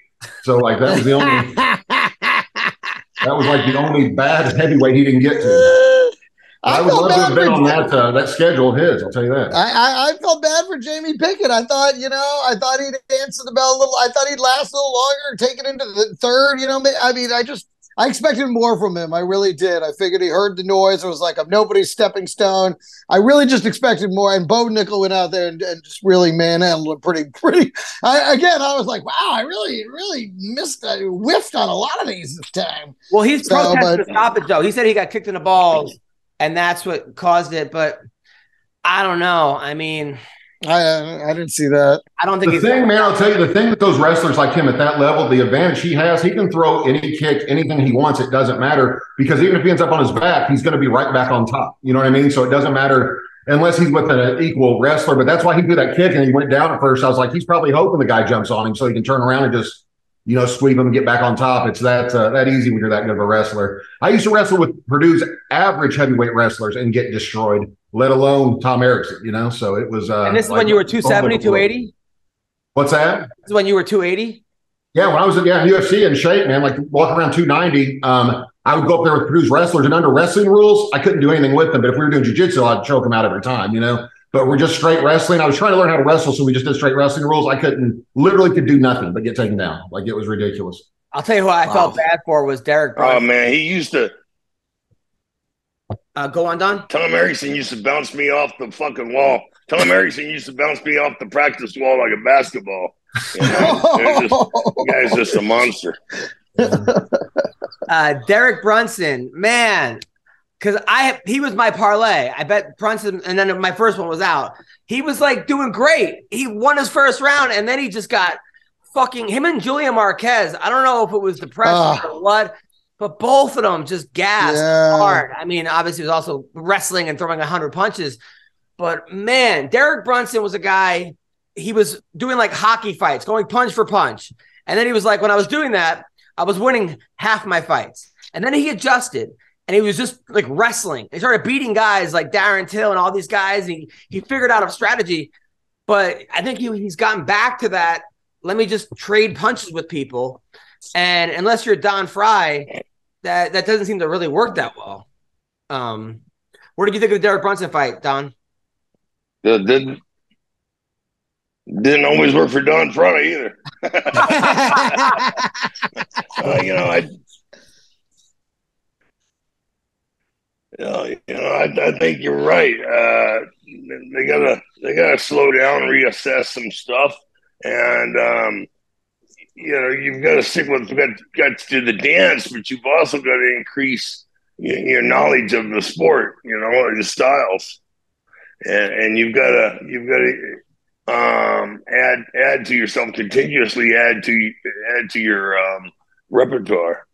So like that was the only that was like the only bad heavyweight he didn't get to. I, I would love to have been on that uh, that schedule of his. I'll tell you that. I, I, I felt bad for Jamie Pickett. I thought, you know, I thought he'd answer the bell a little. I thought he'd last a little longer, take it into the third. You know, I mean, I just I expected more from him. I really did. I figured he heard the noise. It was like I'm nobody's stepping stone. I really just expected more. And Bo Nickal went out there and, and just really manhandled him pretty, pretty. I, again, I was like, wow, I really, really missed, I whiffed on a lot of these this time. Well, he's So, protesting the stoppage though. He said he got kicked in the balls, and that's what caused it. But I don't know. I mean, I I didn't see that. I don't think The he's thing, man, I'll tell you, the thing with those wrestlers like him at that level, the advantage he has, he can throw any kick, anything he wants. It doesn't matter because even if he ends up on his back, he's going to be right back on top. You know what I mean? So it doesn't matter unless he's with an equal wrestler. But that's why he threw that kick and he went down at first. I was like, he's probably hoping the guy jumps on him so he can turn around and just, you know, sweep them, and get back on top. It's that uh, that easy when you're that good of a wrestler. I used to wrestle with Purdue's average heavyweight wrestlers and get destroyed, let alone Tom Erickson. You know, so it was. Uh, And this is like- when you were 270, 280? What's that? This is when you were 280? Yeah, when I was yeah, in UFC in shape, man, like walking around 290, um, I would go up there with Purdue's wrestlers, and under wrestling rules, I couldn't do anything with them. But if we were doing jiu-jitsu, I'd choke them out every time, you know. But we're just straight wrestling. I was trying to learn how to wrestle, so we just did straight wrestling rules. I couldn't literally could do nothing but get taken down. Like it was ridiculous. I'll tell you who I Wow. felt bad for was Derek Brunson. Oh man, he used to. Uh, go on, Don. Tom Erickson used to bounce me off the fucking wall. Tom Erickson used to bounce me off the practice wall like a basketball. You know, just- guy's just a monster. Uh, Derek Brunson, man, because I he was my parlay. I bet Brunson, and then my first one was out. He was like doing great. He won his first round, and then he just got fucking him and Julia Marquez. I don't know if it was depression Ugh. or what, but both of them just gassed Yeah. hard. I mean, obviously, it was also wrestling and throwing hundred punches. But man, Derek Brunson was a guy. He was doing like hockey fights, going punch for punch, and then he was like, when I was doing that, I was winning half my fights. And then he adjusted and he was just like wrestling. He started beating guys like Darren Till and all these guys. And He he figured out a strategy. But I think he, he's gotten back to that. Let me just trade punches with people. And unless you're Don Frye, that, that doesn't seem to really work that well. Um, what did you think of the Derek Brunson fight, Don? That didn't didn't always work for Don Frye either. Uh, you know, I, you know, you know, I, I think you're right. Uh, they gotta, they gotta slow down, reassess some stuff, and um, you know, you've got to stick with, got, got to do the dance, but you've also got to increase your, your knowledge of the sport. You know, the styles, and, and you've got to, you've got to um add add to yourself continuously add to add to your um repertoire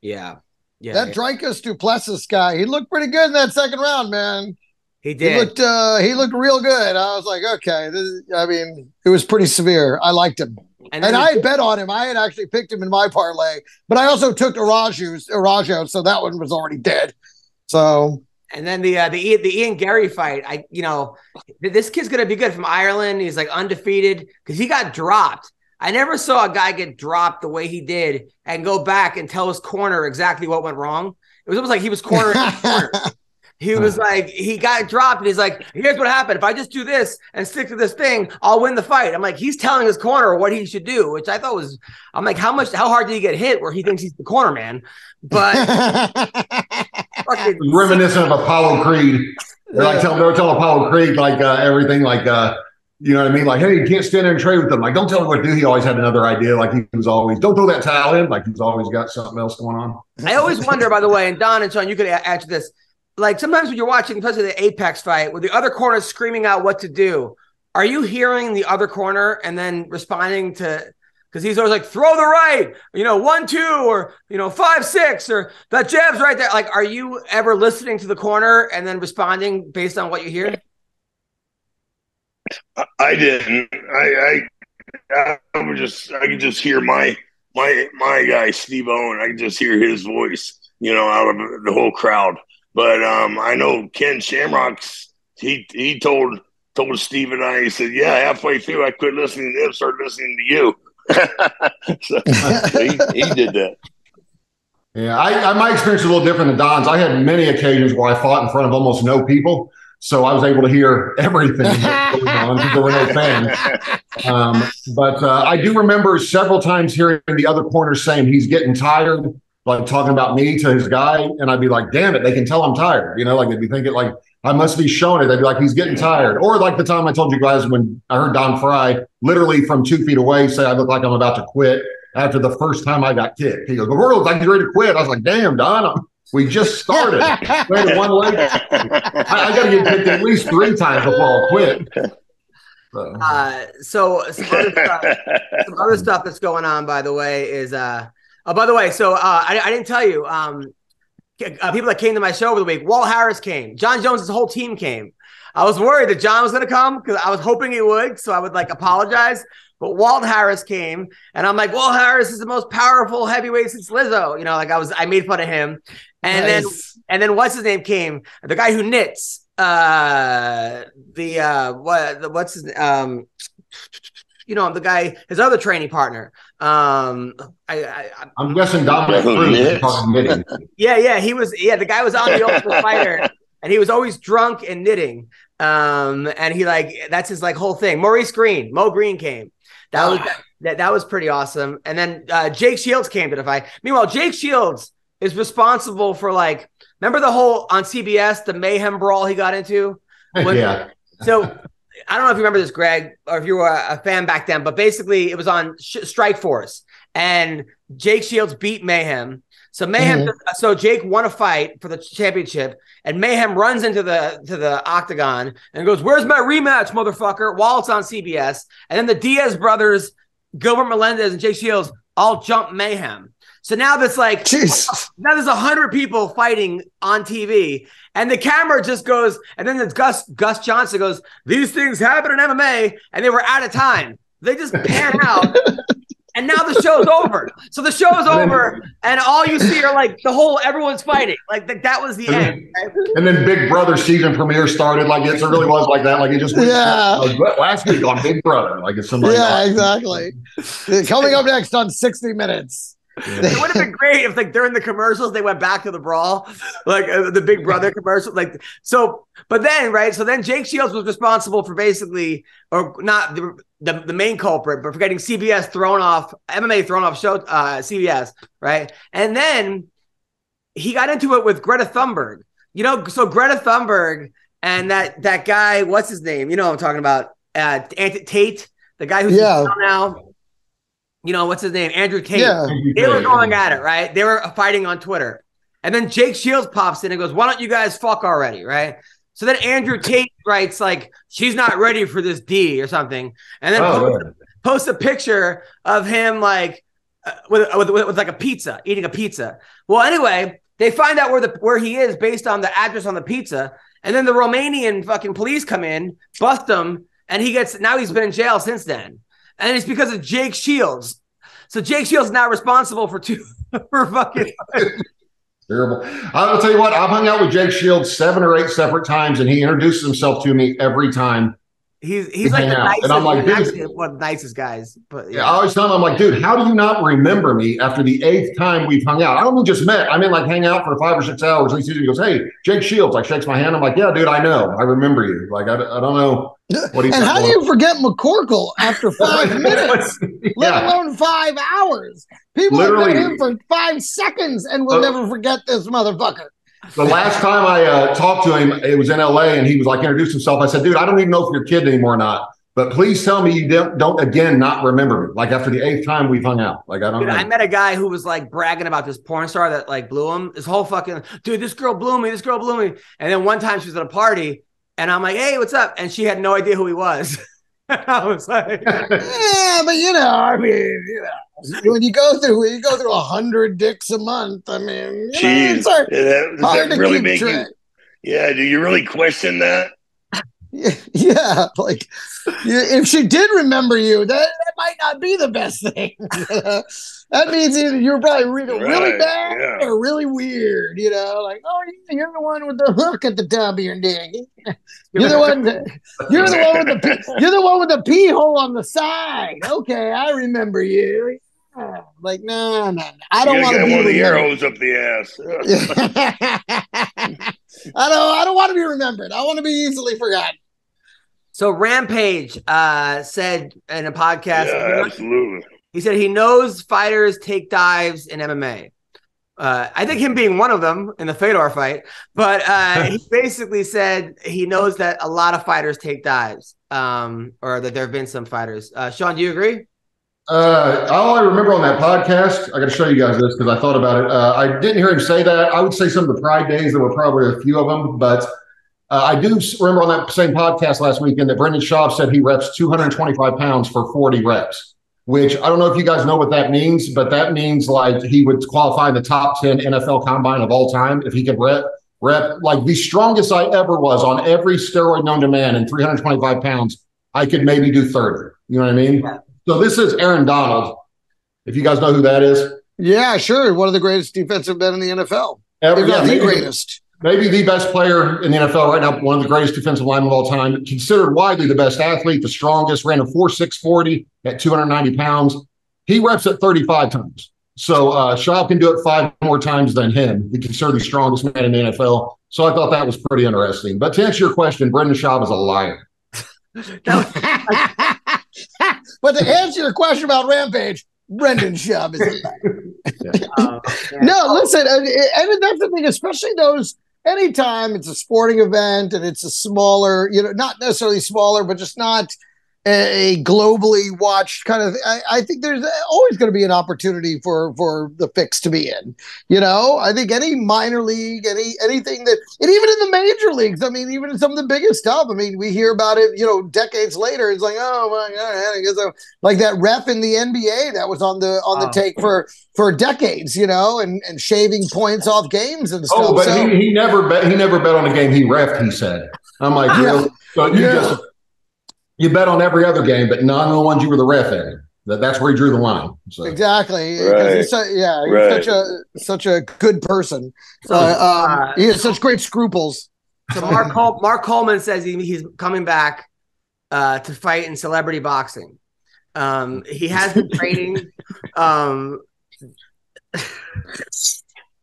Yeah. Yeah. that Dricus du Plessis guy, he looked pretty good in that second round, man. he He did. looked uh he looked real good. I was like, okay, this is, I mean, it was pretty severe. I liked him. and And I had bet on him. I had actually picked him in my parlay, but I also took Araju's Araujo, so that one was already dead. So And then the uh, the the Ian Garry fight, I you know, this kid's gonna be good from Ireland. He's like undefeated because he got dropped. I never saw a guy get dropped the way he did and go back and tell his corner exactly what went wrong. It was almost like he was cornering. his corner. He was like, he got dropped, and he's like, "Here's what happened. If I just do this and stick to this thing, I'll win the fight." I'm like, he's telling his corner what he should do, which I thought was, I'm like, how much, how hard did he get hit where he thinks he's the corner man? But fucking, Reminiscent of Apollo Creed. They're like telling, they were telling Apollo Creed like uh, everything, like uh, You know what I mean? Like, hey, you can't stand there and trade with them. Like, don't tell him what to do. He always had another idea. Like he was always, don't throw that towel in. Like he's always got something else going on. I always wonder, by the way, and Don and Sean, you could add to this. Like sometimes when you're watching, especially the Apex fight, where the other corner is screaming out what to do, are you hearing the other corner and then responding to? Because he's always like, throw the right, you know, one, two, or you know, five, six, or that jab's right there. Like, are you ever listening to the corner and then responding based on what you hear? I, didn't. I, I I was just I could just hear my my my guy Steve Owen. I could just hear his voice, you know, out of the whole crowd. But um, I know Ken Shamrock's. He he told told Steve and I. He said, "Yeah, halfway through, I quit listening to him, started listening to you." so, he, he did that. Yeah, I, I my experience is a little different than Don's. I had many occasions where I fought in front of almost no people, so I was able to hear everything that was on because there were no fans. Um, but uh, I do remember several times hearing the other corner saying he's getting tired, like talking about me to his guy, and I'd be like, "Damn it, they can tell I'm tired." You know, like they'd be thinking like I must be showing it. They'd be like, "He's getting tired," or like the time I told you guys when I heard Don Frye literally from two feet away say I look like I'm about to quit after the first time I got kicked. He goes, "The world's like he's ready to quit." I was like, "Damn, Don." I'm- we just started. We one leg. I, I got to get kicked at least three times before I'll quit. So, Uh, so some other stuff. some other stuff that's going on, by the way, is uh oh, by the way, so uh I, I didn't tell you, um uh, people that came to my show over the week, Walt Harris came, Jon Jones' whole team came. I was worried that Jon was gonna come because I was hoping he would, so I would like apologize. But Walt Harris came, and I'm like, Walt Harris is the most powerful heavyweight since Lizzo. You know, like I was, I made fun of him, and then and then what's his name came, the guy who knits, uh, the uh, what, the, what's his um, you know, the guy, his other training partner. Um, I, I, I I'm guessing Dominic Who Cruz is knits? talking knitting. yeah, yeah, he was, yeah, the guy was on the Ultimate Fighter, and he was always drunk and knitting. Um, and he like that's his like whole thing. Maurice Greene, Mo Greene came. That was that, that was pretty awesome. And then uh, Jake Shields came to the fight. Meanwhile, Jake Shields is responsible for like remember the whole on CBS the mayhem brawl he got into. When- yeah. So I don't know if you remember this, Greg, or if you were a, fan back then, but basically it was on Sh- Strikeforce, and Jake Shields beat Mayhem. So Mayhem, mm-hmm. so Jake won a fight for the championship, and Mayhem runs into the to the octagon and goes, "Where's my rematch, motherfucker?" While it's on CBS, and then the Diaz brothers, Gilbert Melendez and Jake Shields, all jump Mayhem. So now that's like Jesus. now there's a hundred people fighting on TV, and the camera just goes, and then it's Gus Gus Johnson goes, "These things happen in MMA," and they were out of time. They just pan out, and now the show's over. So the show's over, and all you see are like the whole everyone's fighting. Like th- that was the And end. then, and then Big Brother season premiere started. Like it really was like that. Like it just went Yeah. like, last week on Big Brother. Like it's somebody. Yeah, exactly. Coming up next on 60 Minutes. It would have been great if, like, during the commercials, they went back to the brawl, like uh, the Big Brother commercial. Like, so, but then, right? So then Jake Shields was responsible for basically, or not the, the, main culprit, but for getting CBS thrown off, MMA thrown off show, uh, CBS, right? And then he got into it with Greta Thunberg. You know, so Greta Thunberg and that that guy, what's his name? You know I'm talking about? Uh, Ant- Tate, the guy who's Yeah. now. You know what's his name? Andrew Tate Yeah. they were going at it, right? They were fighting on Twitter. And then Jake Shields pops in and goes, Why don't you guys fuck already? Right. So then Andrew Tate writes, like, she's not ready for this D or something. And then Oh, posts, yeah. posts a picture of him, like, uh, with, with, with, with like a pizza, eating a pizza. Well, anyway, they find out where the where he is based on the address on the pizza. And then the Romanian fucking police come in, bust him, and he gets now he's been in jail since then. And it's because of Jake Shields. So Jake Shields is now responsible for two for fucking Terrible. I'll tell you what, I've hung out with Jake Shields seven or eight separate times, and he introduces himself to me every time. He's he's like the nicest, And I'm like, actually one of the nicest guys. But Yeah, I always tell him, I'm like, dude, how do you not remember me after the eighth time we've hung out? I don't mean just met. I mean like hang out for five or six hours. And he goes, hey, Jake Shields, like shakes my hand. I'm like, yeah, dude, I know. I remember you. Like, I, I don't know what he's And how do you forget McCorkle after five minutes, let alone five hours? People have Literally. met him for five seconds and will Uh, never forget this motherfucker. The last time I uh, talked to him, it was in LA, and he was like introduced himself. I said, dude, I don't even know if you're kidding anymore or not. But please tell me you don't, don't again not remember me. Like after the eighth time we've hung out. Like I don't Dude, know. I met a guy who was like bragging about this porn star that like blew him. This whole fucking dude, this girl blew me. This girl blew me. And then one time she was at a party, and I'm like, "Hey, what's up?" And she had no idea who he was. I was like, Yeah, but you know, I mean, you know, when you go through when you go through a hundred dicks a month, I mean, you know, Jeez, it's hard, that, does hard that to really keep make you? Yeah, do you really question that? Yeah, yeah, like if she did remember you, that, that might not be the best thing. that means either you're probably really, really bad yeah. or really weird. You know, like oh, you're the one with the hook at the top of your dick. You're the one. That, you're the one with the pee- you're the one with the pee hole on the side. Okay, I remember you. Yeah. Like no, no, no. I don't want to be one of the remembered. arrows up the ass. I don't. I don't want to be remembered. I want to be easily forgotten. so Rampage uh, said in a podcast, yeah, absolutely. He said he knows fighters take dives in MMA. Uh, I think him being one of them in the Fedor fight, but uh, he basically said he knows that a lot of fighters take dives, um, or that there have been some fighters. Uh, Sean, do you agree? Uh, all I remember on that podcast, I got to show you guys this because I thought about it. Uh, I didn't hear him say that. I would say some of the Pride days, there were probably a few of them, but uh, I do remember on that same podcast last weekend that Brendan Schaub said he reps 225 pounds for 40 reps, which I don't know if you guys know what that means, but that means like he would qualify in the top 10 NFL combine of all time if he could rep. Rep like the strongest I ever was on every steroid known to man and 325 pounds. I could maybe do 30. You know what I mean? Yeah. So this is Aaron Donald. If you guys know who that is, Yeah, sure. One of the greatest defensive men in the NFL. Ever- If not yeah, the greatest. Maybe the best player in the NFL right now, one of the greatest defensive linemen of all time, considered widely the best athlete, the strongest, ran a 4.640 at 290 pounds. He reps at 35 times. So uh, Schaub can do it five more times than him. He considered the strongest man in the NFL. So I thought that was pretty interesting. But to answer your question, Brendan Schaub is a liar. but to answer your question about Rampage, Brendan Schaub is a Uh, yeah. No, listen, and, and that's the thing, especially those anytime it's a sporting event and it's a smaller, you know, not necessarily smaller, but just not a, a globally watched kind of. I, I think there's always going to be an opportunity for for the fix to be in. You know, I think any minor league, any anything that, and even in the major leagues. I mean, even in some of the biggest stuff. I mean, we hear about it. You know, decades later, it's like, oh my god, I guess I, like that ref in the NBA that was on the on the Oh. take for for decades. You know, and and shaving points off games and oh, stuff. Oh, but so, he, he never bet. He never bet on a game he refed. He said, "I'm like, Yeah. really? So you Yeah. just you bet on every other game, but none of the ones you were the ref in. That, that's where he drew the line." So Exactly. 'cause Right. He's so, yeah, he's Right. such a such a good person. So, Uh, um, uh, he has such great scruples. So Mark Col- Mark Coleman says he, he's coming back uh, to fight in celebrity boxing. Um, he has been training. Um,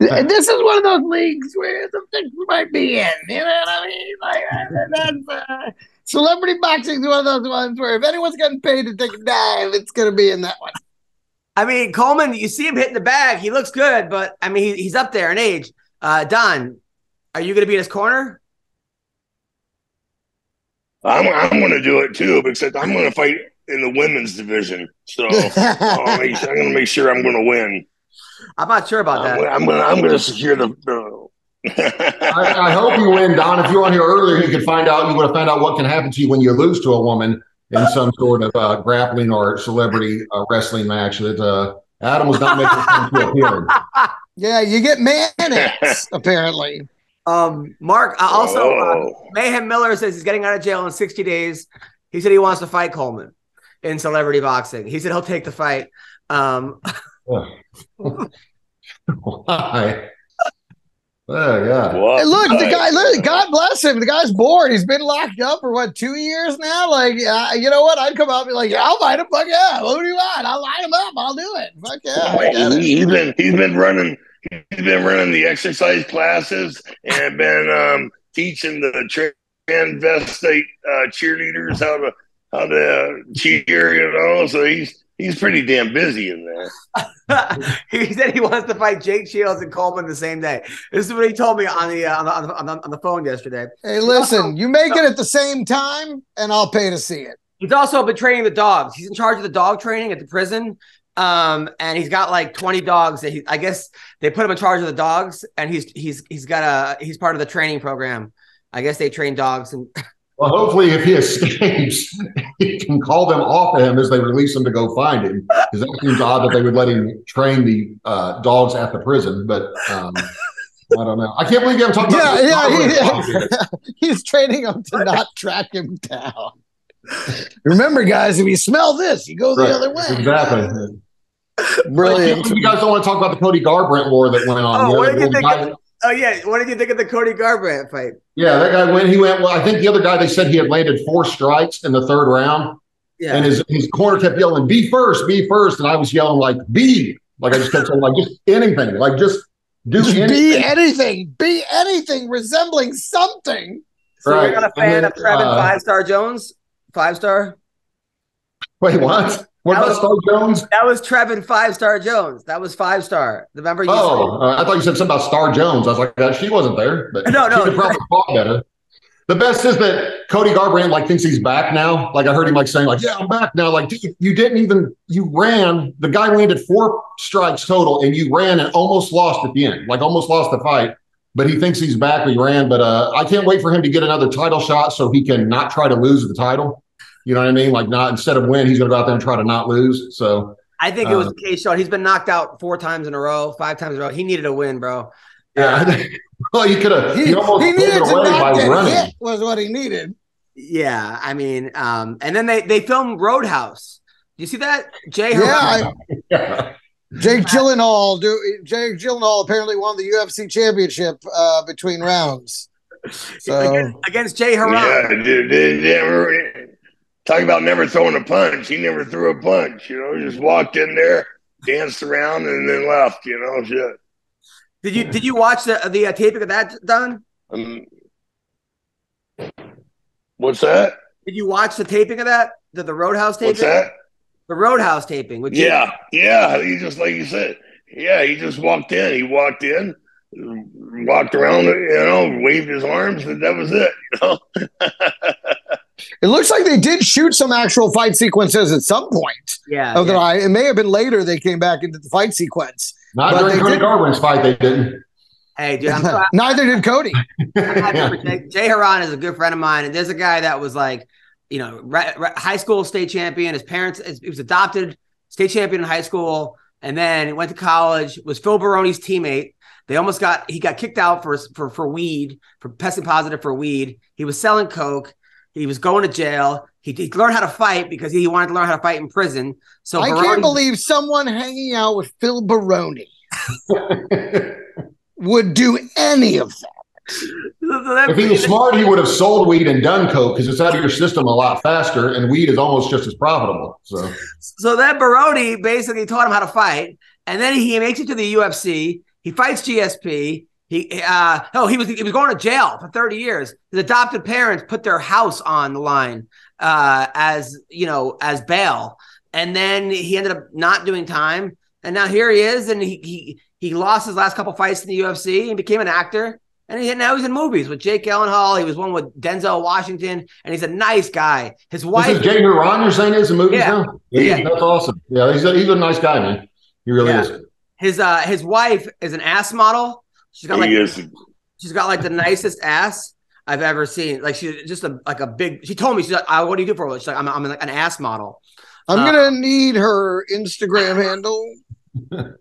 And this is one of those leagues where the things might be in. You know what I mean? Like that's uh, celebrity boxing is one of those ones where if anyone's getting paid to take a dive, it's going to be in that one. I mean, Coleman, you see him hitting the bag. He looks good, but I mean, he, he's up there in age. Uh, Don, are you going to be in his corner? I'm I'm going to do it too, except I'm going to fight in the women's division. So I'll make sure, I'm going to make sure I'm going to win. I'm not sure about I'm, that. I'm going to I'm going to secure the. the I, I hope you win, Don. If you were on here earlier, you could find out. You would have found out what can happen to you when you lose to a woman in some sort of uh, grappling or celebrity uh, wrestling match. That uh, Adam was not making it too appealing. yeah, you get mayonnaise apparently. Um, Mark, uh, also, uh, Oh. Mayhem Miller says he's getting out of jail in 60 days. He said he wants to fight Coleman in celebrity boxing. He said he'll take the fight. Um, Why? Oh God. What? Hey, look, the guy. Look, God bless him. The guy's bored. He's been locked up for what two years now. Like, uh, you know what? I'd come out and be like, "Yeah, I'll fight him. Fuck yeah. Who do you want? I'll line him up. I'll do it. Fuck yeah. I get it. he, he's been he's been running he's been running the exercise classes and been um, teaching the transvestite uh, cheerleaders how to how to cheer. You know, so he's he's pretty damn busy in there. he said he wants to fight Jake Shields and Coleman the same day. This is what he told me on the uh, on, the, on, the, on, the, phone yesterday. Hey, listen, you make it at the same time, and I'll pay to see it. He's also been training the dogs. He's in charge of the dog training at the prison. Um, and he's got like 20 dogs that he I guess they put him in charge of the dogs, and he's he's he's got a he's part of the training program. I guess they train dogs and Well, hopefully, if he escapes, he can call them off of him as they release him to go find him. Because that seems odd that they would let him train the uh, dogs at the prison. But um, I don't know. I can't believe you haven't talked about Yeah, this. yeah, he's training them to not track him down. Remember, guys, if you smell this, you go the Right, other way. Exactly. Brilliant. You guys don't want to talk about the Cody Garbrandt war that went on. Oh, The what other did you think guy- of- Oh yeah, what did you think of the Cody Garbrandt fight? Yeah, that guy went. He went. Well, I think the other guy they said he had landed four strikes in the third round, Yeah. and his his corner kept yelling, "Be first, be first. and I was yelling like, "Be!" Like I just kept saying, like, just anything, like just do Just anything. be anything, be anything resembling something. so right. you're not a fan then, of Trevin uh, Five Star Jones? Five star? Wait, what? What That about was- Star Jones? That was Trevin Five Star Jones. That was five star. Remember you Oh, uh, I thought you said something about Star Jones. I was like, uh, she wasn't there, but No, no. she could probably fought better. The best is that Cody Garbrandt like thinks he's back now. Like I heard him like saying like, "Yeah, I'm back now." Like dude, you didn't even you ran. The guy landed four strikes total, and you ran and almost lost at the end. Like almost lost the fight. But he thinks he's back. He ran, but uh, I can't wait for him to get another title shot so he can not try to lose the title. You know what I mean? Like not instead of win, he's going to go out there and try to not lose. So I think it was Uh, the case shot. He's been knocked out four times in a row, five times in a row. He needed a win, bro. yeah, well, you could have. He, He, almost he pulled needed it to away by not get running. hit was what he needed. Yeah, I mean, um, and then they they filmed Roadhouse. You see that? Jay Yeah, Hieron- I, Yeah. Jake Gyllenhaal do Jake Gyllenhaal apparently won the UFC championship uh, between rounds. So against, against Jay Hieron. Yeah, dude, dude, never talk about never throwing a punch. He never threw a punch. You know, he just walked in there, danced around, and then left. You know, shit. Did you did you watch the the uh, taping of that, Don? Um, what's that? Did you watch the taping of that? The the Roadhouse taping? What's that? The Roadhouse taping. Jay- Yeah, yeah. He just like you said. Yeah, he just walked in. He walked in, walked around. You know, waved his arms, and that was it. You know. it looks like they did shoot some actual fight sequences at some point. yeah. Of yeah. I it may have been later they came back into the fight sequence. Not But during they Cody did- Garbrandt's fight, they didn't. Hey, dude, I'm, so- Neither did Cody. Yeah. Jay. Jay Hieron is a good friend of mine, and there's a guy that was like, you know, re- re- high school state champion. His parents, he was adopted, state champion in high school, and then he went to college. Was Phil Baroni's teammate. They almost got he got kicked out for for for weed for testing positive for weed. He was selling coke. He was going to jail. He, he learned how to fight because he wanted to learn how to fight in prison. So I Baroni- can't believe someone hanging out with Phil Baroni would do any of that. if he was smart, he would have sold weed and done coke because it's out of your system a lot faster, and weed is almost just as profitable. So So then Baroni basically taught him how to fight, and then he makes it to the UFC. He fights GSP. He uh oh he was he was going to jail for 30 years. His adopted parents put their house on the line uh as you know as bail. And then he ended up not doing time. And now here he is, and he he he lost his last couple fights in the UFC and became an actor. And he, now he's in movies with Jake Gyllenhaal. He was one with Denzel Washington, and he's a nice guy. His this wife is Jay. You're saying is in movies Yeah. now? Yeah. that's awesome. Yeah, he's a, he's a nice guy, man. He really Yeah. is. His uh his wife is an ass model. She's got like is. she's got like the nicest ass I've ever seen. Like she's just a like a big. She told me she's like, "Ah, "What do you do for a living?" She's like, "I'm I'm like an ass model." I'm Uh, gonna need her Instagram handle. And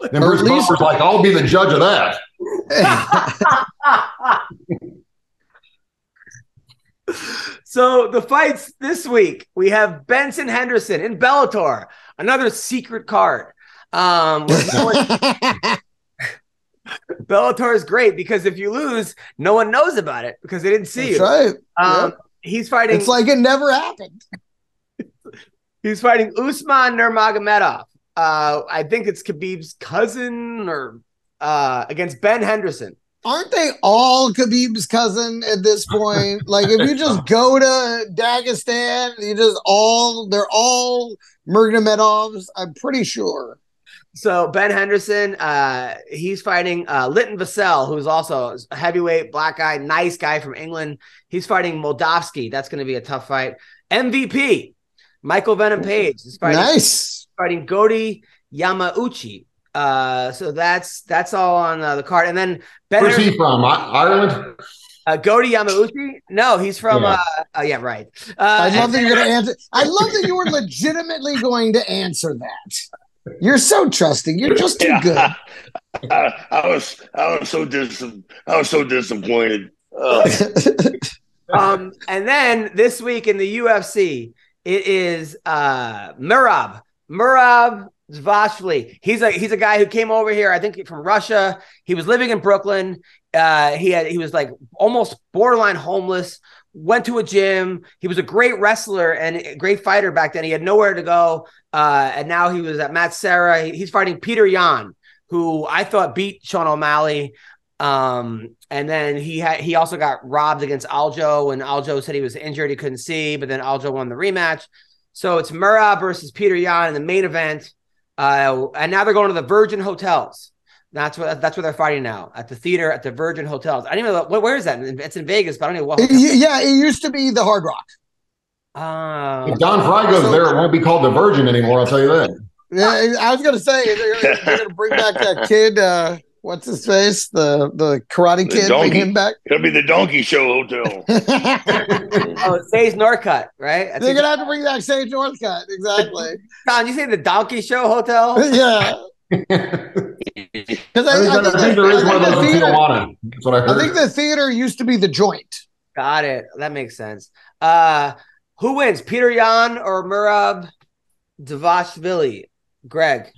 Or Bruce least- Buffer's like, I'll be the judge of that. so the fights this week we have Benson Henderson in Bellator, another secret card. Um, with no one- Bellator is great because if you lose, no one knows about it because they didn't see That's you. right. Um, He's fighting. It's like it never happened. He's fighting Usman Nurmagomedov. Uh, I think it's Khabib's cousin or uh, against Ben Henderson. Aren't they all Khabib's cousin at this point? like if you just go to Dagestan, you just all they're all Murgomedovs. I'm pretty sure. So Ben Henderson, uh, he's fighting uh, Linton Vassell, who's also a heavyweight black guy, nice guy from England. He's fighting Moldavsky. That's going to be a tough fight. MVP Michael Venom Page is fighting, Nice. fighting Goiti Yamauchi. Uh, so that's that's all on uh, the card, and then Ben Where's Hur- he from? Ireland? uh, Goiti Yamauchi. No, he's from. Yeah. Uh, uh, yeah, right. Uh, I love that you're going to answer. I love that you were legitimately going to answer that. You're so trusting. You're just too good. I, I was I was so dis I was so disappointed. Uh, um, and then this week in the UFC, it is uh Merab. Merab Zvashvili. He's a he's a guy who came over here, I think from Russia. He was living in Brooklyn. Uh he had he was like almost borderline homeless. Went to a gym. He was a great wrestler and a great fighter back then. He had nowhere to go. Uh, and now he was at Matt Serra. He's fighting Peter Yan, who I thought beat Sean O'Malley. Um, and then he had he also got robbed against Aljo when Aljo said he was injured, he couldn't see, but then Aljo won the rematch. So it's Merab versus Peter Yan in the main event. Uh, and now they're going to the Virgin Hotels. That's what that's where they're fighting now at the theater at the Virgin Hotels. I don't even know what, where is that? It's in Vegas, but I don't know what. Y- hotel. yeah, it used to be the Hard Rock. Oh, If Don Frye goes there, it won't be called the Virgin anymore. I'll tell you that. Yeah, I was gonna say they're, they're gonna bring back that kid. Uh, what's his face? The the Karate The Kid. Bring him back. it'll be the Donkey Show Hotel. oh, it says Northcutt, right? I They're gonna have to bring back Sage Northcutt. Exactly. Don, you say the Donkey Show Hotel? yeah. Because I, I I think, think, I think there the- one of those in theater- Tijuana. That's what I I think the theater used to be the joint. Got it. That makes sense. Uh, who wins, Peter Yan or Merab Dvalishvili? Greg.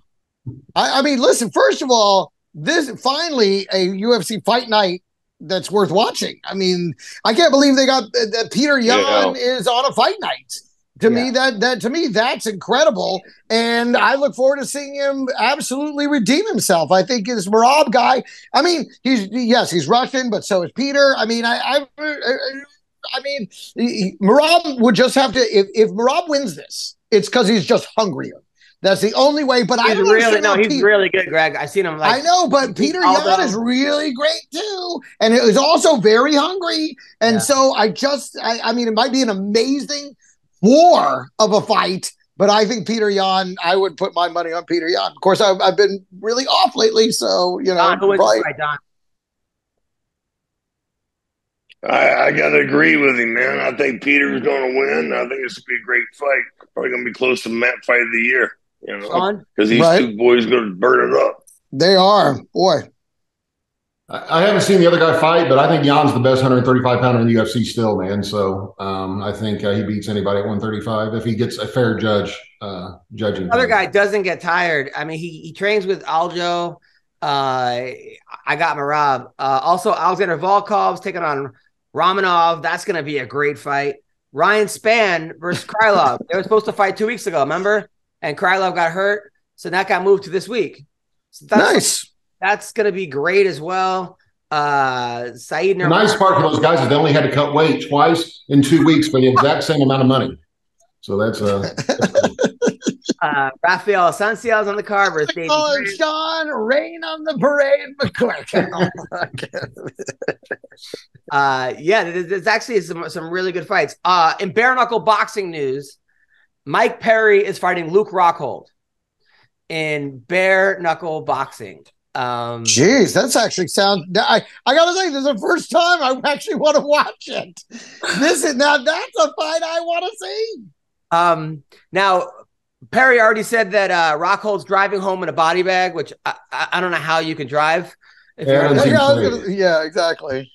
I, I mean, listen. First of all, this finally a UFC fight night that's worth watching. I mean, I can't believe they got that that Peter Yan is on a fight night. To me, that that to me that's incredible, and I look forward to seeing him absolutely redeem himself. I think this Merab guy. I mean, he's yes, he's Russian, but so is Peter. I mean, I I, I mean, Merab would just have to if if Merab wins this, it's because he's just hungrier. That's the only way. But I don't really no, he's Peter- really good, Greg. I seen him like I know, but Peter. Yan is really great too, and he's also very hungry. And Yeah. so I just, I, I mean, it might be an amazing war of a fight, but I think Peter Yan, I would put my money on Peter Yan. Of course, I've, I've been really off lately, so you know, Don, who wins probably- this fight, Don? I, I gotta agree with him, man. I think Peter's gonna win. I think this gonna be a great fight. Probably gonna be close to Matt fight of the year. You know, because these Right. two boys gonna burn it up. they are boy. I haven't seen the other guy fight, but I think Yan's the best 135 pounder in the UFC still, man. So um, I think uh, he beats anybody at 135 if he gets a fair judge uh, judging. Other him. guy doesn't get tired. I mean, he he trains with Aljo. Uh, I got Merab. Uh, also, Alexander Volkov's taking on Romanov. That's going to be a great fight. Ryan Spann versus Krylov. they were supposed to fight two weeks ago, remember? And Krylov got hurt, so that got moved to this week. So that's, nice. That's going to be great as well. Uh, Saeed The nice part for those guys is they only had to cut weight twice in two weeks for the exact same amount of money. So that's uh, uh, Rafael Sancios on the card versus David Oh, Grant. Sean, rain on the parade, McCork. Uh, yeah, there- there's actually some some really good fights. Uh, in bare knuckle boxing news, Mike Perry is fighting Luke Rockhold in bare knuckle boxing. Um, Jeez, that's actually sound. I I gotta say, this is the first time I actually want to watch it. This is now that's a fight I want to see. um, now Perry already said that uh, Rockhold's driving home in a body bag, which I, I, I don't know how you can drive. If Yeah, you're That Yeah, seems I was great. gonna- yeah, exactly.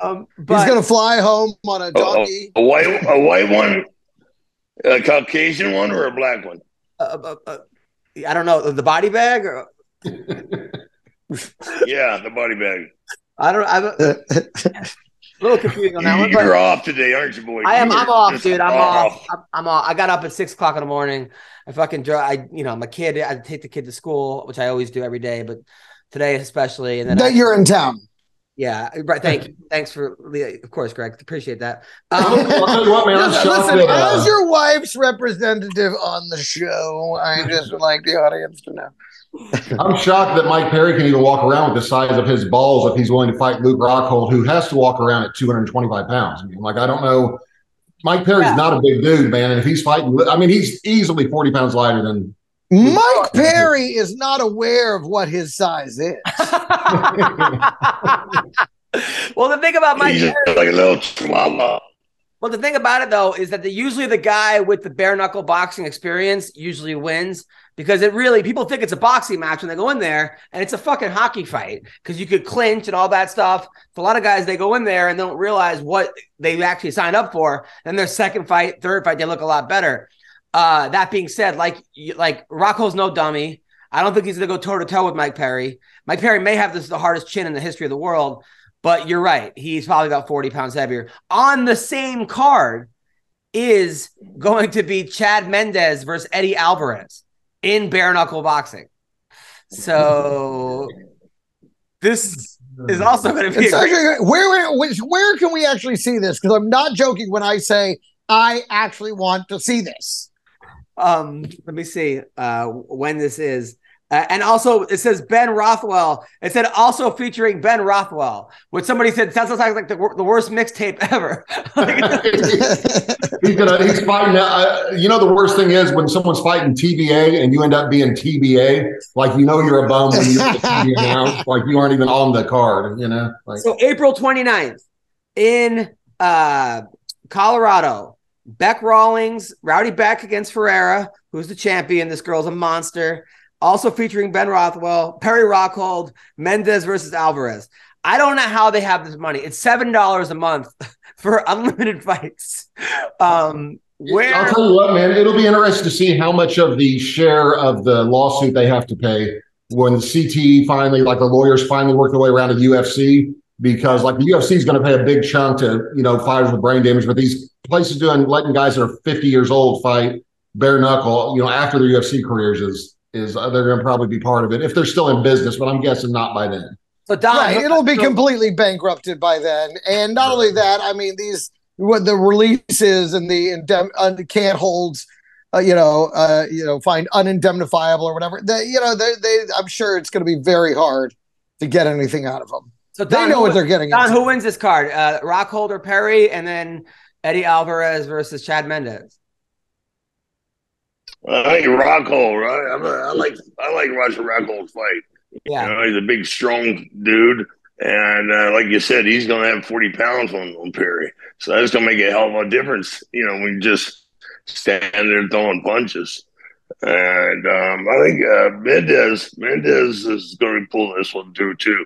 um, He's gonna fly home on a donkey. A white, a white one, a Caucasian one, or a black one. uh, uh, uh, I don't know the body bag or Yeah, the body bag. I don't. I'm a little confusing on that one. You're off today, aren't you, boy? I am. You are I'm off, dude. I'm off. I'm, I'm off. I got up at six o'clock in the morning. I fucking drive. I, you know, I'm a kid. I take the kid to school, which I always do every day, but today especially. And then, I, you're in town. yeah, right. Thank you. Thanks for, of course, Greg. Appreciate that. I'll Um, tell you what, man. Listen, shocked listen, that, uh, as your wife's representative on the show, I just would like the audience to know. I'm shocked that Mike Perry can even walk around with the size of his balls if he's willing to fight Luke Rockhold, who has to walk around at 225 pounds. I mean, like I don't know. Mike Perry's Yeah. not a big dude, man. And if he's fighting, I mean, he's easily 40 pounds lighter than. Mike Perry is not aware of what his size is. well, the thing about Mike He's Perry, just like a little chihuahua. well, the thing about it though is that the usually the guy with the bare knuckle boxing experience usually wins because it really people think it's a boxing match when they go in there and it's a fucking hockey fight because you could clinch and all that stuff. A lot of guys, they go in there and don't realize what they actually signed up for. Then their second fight, third fight, they look a lot better. Uh, that being said, like like Rocco's no dummy. I don't think he's gonna go toe to toe with Mike Perry. Mike Perry may have this the hardest chin in the history of the world, but you're right. He's probably about 40 pounds heavier. On the same card is going to be Chad Mendes versus Eddie Alvarez in bare knuckle boxing. So this is also going to be a actually, where, where, which, where can we actually see this? Because I'm not joking when I say I actually want to see this. um let me see uh when this is uh, and also it says ben rothwell it said also featuring ben rothwell which somebody said sounds like like the, the worst mixtape ever He's gonna. He's fighting. Uh, you know, the worst thing is when someone's fighting TBA and you end up being TBA. Like you know, you're a bum when you're TBA now. Like you aren't even on the card. You know, like so april 29th in uh colorado bec rawlings rowdy beck against ferreira who's the champion this girl's a monster also featuring ben rothwell perry rockhold mendes versus alvarez i don't know how they have this money it's seven dollars a month for unlimited fights um where I'll tell you what, man. It'll be interesting to see how much of the share of the lawsuit they have to pay when the CTE finally, like the lawyers finally work their way around to the UFC, because like the UFC is going to pay a big chunk to you know fighters with brain damage, but these places doing letting guys that are 50 years old fight bare knuckle, you know, after their UFC careers is is uh, they're going to probably be part of it if they're still in business, but I'm guessing not by then. so Don, Right, it'll be so- completely bankrupted by then. And not only that, I mean these what the releases and the indem- uh, can't holds, uh, you know, uh, you know, find unindemnifiable or whatever. They, you know, they, they, I'm sure it's going to be very hard to get anything out of them. so They know who- what they're getting. Don, into. who wins this card? Uh, Rockhold or Perry, and then Eddie Alvarez versus Chad Mendes. I think Rockhold, right? I'm a, I like I like Roger Rockhold's fight. Yeah. You know, he's a big, strong dude, and uh, like you said, he's going to have forty pounds on, on Perry, so that's going to make a hell of a difference. You know, when you just stand there throwing punches. And um, I think uh, Mendes Mendes is going to pull this one through too.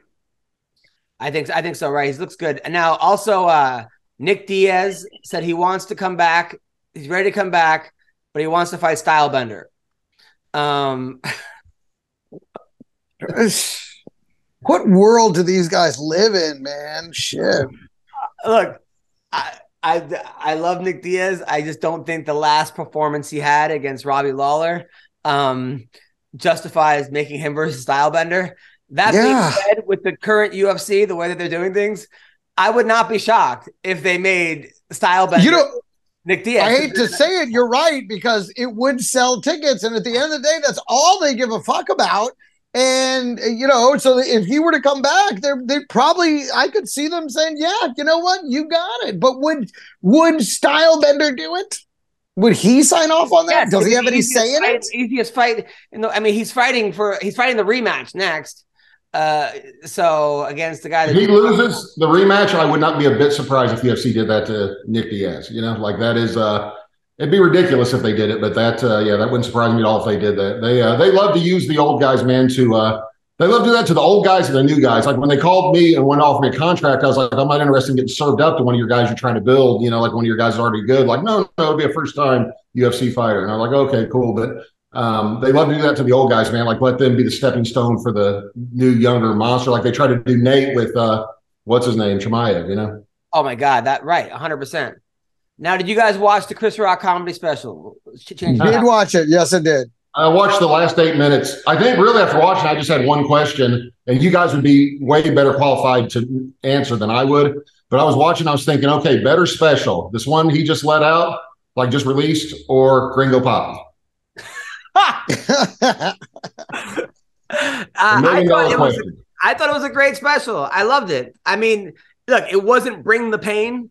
I think I think so. Right, he looks good. And now also, uh, Nick Diaz said he wants to come back. He's ready to come back, but he wants to fight Stylebender. Um, what world do these guys live in, man? Shit. look, I, I I love Nick Diaz. I just don't think the last performance he had against Robbie Lawler um, justifies making him versus Stylebender. That Yeah. being said, with the current UFC, the way that they're doing things, I would not be shocked if they made Stylebender You know, Nick Diaz. I hate to say it, you're right because it would sell tickets, and at the end of the day, that's all they give a fuck about. And you know, so if he were to come back, they're they probably I could see them saying, "Yeah, you know what, you got it." But would would Stylebender do it? Would he sign off on that? Yes, Does he have any say in fight- it? Easiest fight. I mean, he's fighting for he's fighting the rematch next. Uh, so against the guy If he loses the rematch, I would not be a bit surprised if UFC did that to Nick Diaz. You know, like that is uh it'd be ridiculous if they did it, but that uh yeah, that wouldn't surprise me at all if they did that. They uh they love to use the old guys, man, to uh they love to do that to the old guys and the new guys. Like when they called me and went off me a contract, I was like, I'm not interested in getting served up to one of your guys you're trying to build, you know, like one of your guys is already good. Like, no, no, it'll be a first time UFC fighter. And I'm like, okay, cool. But um, they love to do that to the old guys, man. Like let them be the stepping stone for the new younger monster. Like they try to do Nate with uh what's his name, Chimaev, you know? Oh my god, that right, 100%. Now, did you guys watch the Chris Rock comedy special? Ch- change Did watch it? Yes, I did. I watched the last eight minutes. I think really after watching, I just had one question, and you guys would be way better qualified to answer than I would. But I was watching, I was thinking, okay, better special. This one he just let out, like just released, or Gringo Poppy. Uh, I, thought it was. I thought it was a great special. I loved it. I mean, look, it wasn't Bring the Pain,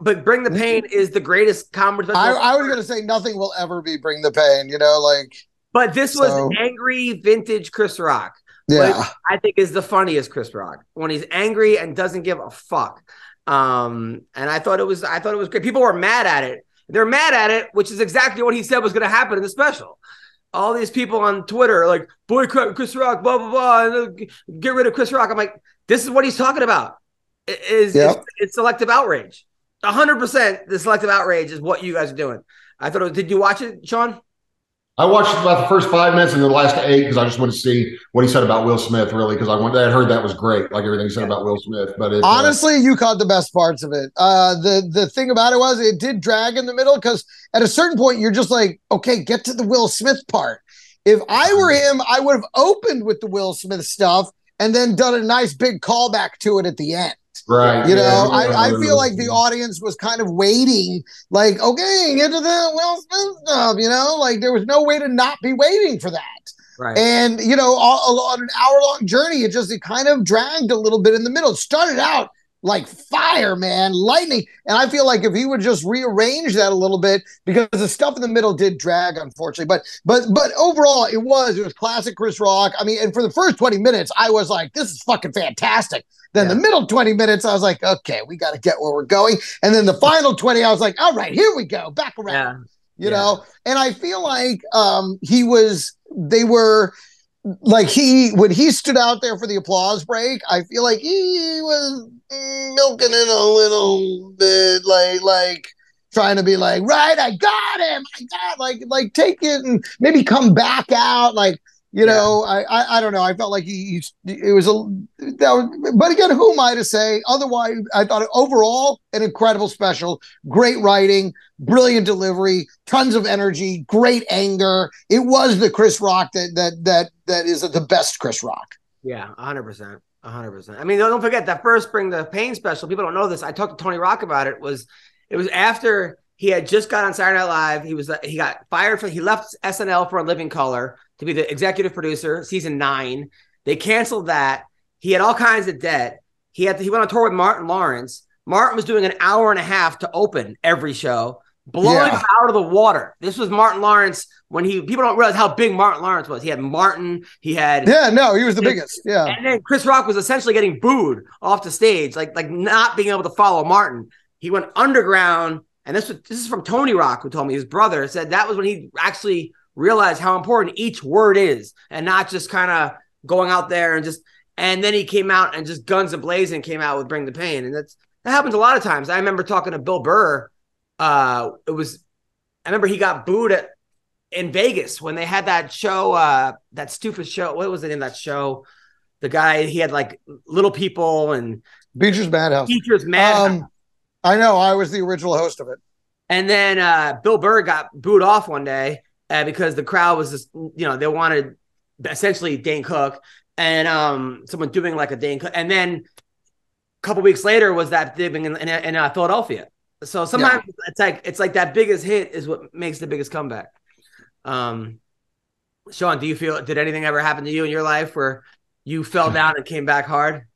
but Bring the Pain is the greatest comedy. I, I was gonna say nothing will ever be bring the pain. You know, like but this was So- angry vintage Chris Rock. yeah. which I think is the funniest Chris Rock when he's angry and doesn't give a fuck. Um, and I thought it was I thought it was great. People were mad at it. They're mad at it, which is exactly what he said was going to happen in the special. All these people on Twitter are like boycott Chris Rock, blah blah blah, and, get rid of Chris Rock. I'm like, this is what he's talking about. I- Is Yep. it's, it's selective outrage. hundred percent, the selective outrage is what you guys are doing. I thought. It was, did you watch it, Sean? I watched about the first five minutes and the last eight because I just wanted to see what he said about Will Smith, really, because I wanted, I heard that was great, like everything he said about Will Smith. But it, uh, Honestly, you caught the best parts of it. Uh, the the thing about it was it did drag in the middle because at a certain point you're just like, okay, get to the Will Smith part. If I were him, I would have opened with the Will Smith stuff and then done a nice big callback to it at the end. Right, You yeah, know, yeah, I, I feel like the audience was kind of waiting, like, okay, get to the Will Smith stuff. You know, like there was no way to not be waiting for that. Right. And you know, on an hour long journey, it just it kind of dragged a little bit in the middle. It started out like fire, man, lightning. And I feel like if he would just rearrange that a little bit, because the stuff in the middle did drag, unfortunately. But but but overall, it was it was classic Chris Rock. I mean, and for the first 20 minutes, I was like, this is fucking fantastic. Then the middle 20 minutes, I was like, okay, we got to get where we're going. And then the final 20, I was like, all right, here we go, back around yeah. you Yeah. know and i feel like um he was they were like he when he stood out there for the applause break i feel like he was milking it a little bit like like trying to be like right i got him i got like like take it and maybe come back out like you know I, I i don't know i felt like he, he it was a that was, but again who am i to say otherwise i thought overall an incredible special great writing brilliant delivery, tons of energy, great anger. It was the Chris Rock that that that that is the best Chris Rock. Yeah, hundred percent, hundred percent. I mean, don't forget that first Bring the Pain special. People don't know this. I talked to Tony Rock about it. Was it was after he had just got on Saturday Night Live. He was he got fired for he left SNL for a Living Color to be the executive producer, season nine. They canceled that. He had all kinds of debt. He had to, he went on tour with Martin Lawrence. Martin was doing an hour and a half to open every show, blowing Yeah. out of the water. This was Martin Lawrence when he people don't realize how big Martin Lawrence was. He had Martin. He had Yeah, no, he was the biggest. Yeah. and then Chris Rock was essentially getting booed off the stage, like like not being able to follow Martin. He went underground, and this was this is from Tony Rock, who told me his brother said that was when he actually realized how important each word is, and not just kind of going out there and just. And then he came out and just guns a blazing came out with Bring the Pain, and that's that happens a lot of times. I remember talking to Bill Burr. Uh, it was I remember he got booed at in Vegas when they had that show, uh, that stupid show. What was it in that show? The guy he had like little people and Beecher's Madhouse. teachers mad. Um, I know. I was the original host of it. and then uh, Bill Burr got booed off one day uh, because the crowd was just, you know, they wanted essentially Dane Cook and um, someone doing like a Dane Cook. And then a couple weeks later was that thing in, in, in uh, Philadelphia. So sometimes it's like it's like that biggest hit is what makes the biggest comeback. Um, Sean, do you feel did anything ever happen to you in your life where you fell down and came back hard?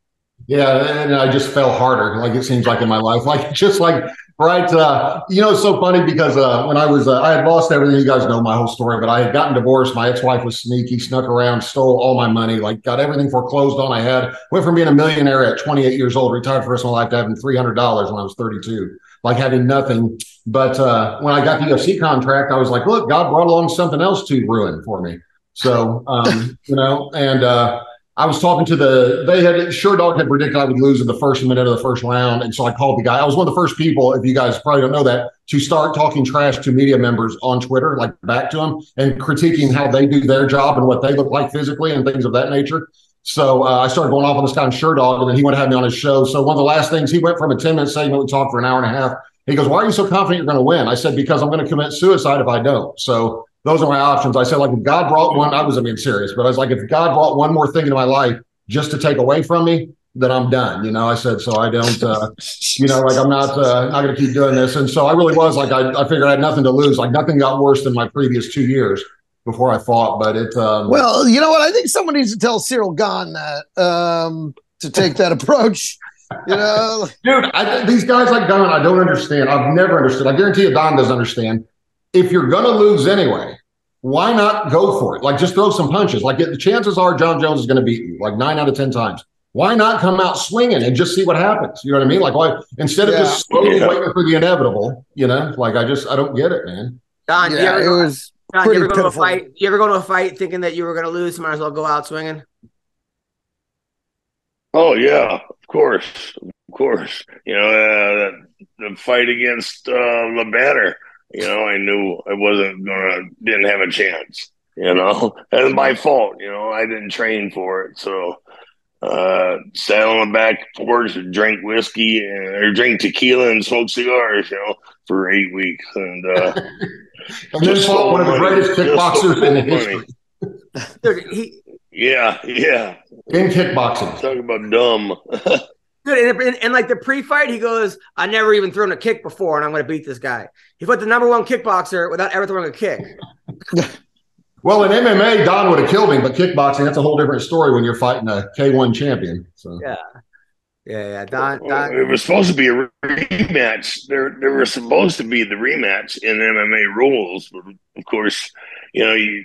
Yeah, and I just fell harder, like it seems like in my life, like just like right. Uh, you know, it's so funny because uh, when I was, uh, I had lost everything. You guys know my whole story, but I had gotten divorced. My ex-wife was sneaky, snuck around, stole all my money, like got everything foreclosed on. I had went from being a millionaire at 28 years old, retired for the rest of my life, to having 300 dollars when I was 32, like having nothing. But uh, when I got the UFC contract, I was like, look, God brought along something else to ruin for me. So, um, you know, and. uh I was talking to the they had Sherdog had predicted I would lose in the first minute of the first round, and so I called the guy. I was one of the first people, if you guys probably don't know that, to start talking trash to media members on Twitter, like back to them and critiquing how they do their job and what they look like physically and things of that nature. So uh, I started going off on this guy on Sherdog, and then he went to have me on his show. So one of the last things he went from a ten minute segment, we talked for an hour and a half. He goes, "Why are you so confident you're going to win?" I said, "Because I'm going to commit suicide if I don't." So those are my options. I said, like, if God brought one, I wasn't being serious, but I was like, if God brought one more thing into my life just to take away from me, then I'm done. You know, I said, so I don't, uh, you know, like I'm not, uh, not going to keep doing this. And so I really was like, I, I figured I had nothing to lose. Like nothing got worse than my previous two years before I fought, but it, um, Well, you know what? I think someone needs to tell Ciryl Gane that um, to take that approach. You know, Dude, I, these guys like Don, I don't understand. I've never understood. I guarantee you, Don doesn't understand. If you're gonna lose anyway, why not go for it? Like, just throw some punches. Like, the chances are Jon Jones is going to beat you, like nine out of ten times. Why not come out swinging and just see what happens? You know what I mean? Like, why instead of Yeah. just slowly Yeah. waiting for the inevitable? You know, like I just I don't get it, man. Don, you yeah, ever it was Don, you ever go to a fight? You ever go to a fight thinking that you were going to lose? You might as well go out swinging. Oh yeah, of course, of course. You know uh, the fight against uh, Le Banner. You know, I knew I wasn't gonna, didn't have a chance. You know, that was my fault. You know, I didn't train for it, so uh, sat on the back porch and drank whiskey and or drink tequila and smoke cigars. You know, for eight weeks, and uh, And then Just fought so one of the greatest kickboxers so in the history Dude, he, yeah, yeah. in kickboxing. Talk about dumb. dude, and, and, and like the pre-fight, he goes, "I never even thrown a kick before, and I'm going to beat this guy." He fought the number one kickboxer without ever throwing a kick. Well, in MMA, Don would have killed him, but kickboxing, that's a whole different story when you're fighting a K1 champion. So Yeah, yeah, yeah. Don, Don, it was supposed to be a rematch. There, there was supposed to be the rematch in MMA rules, but of course, you know, you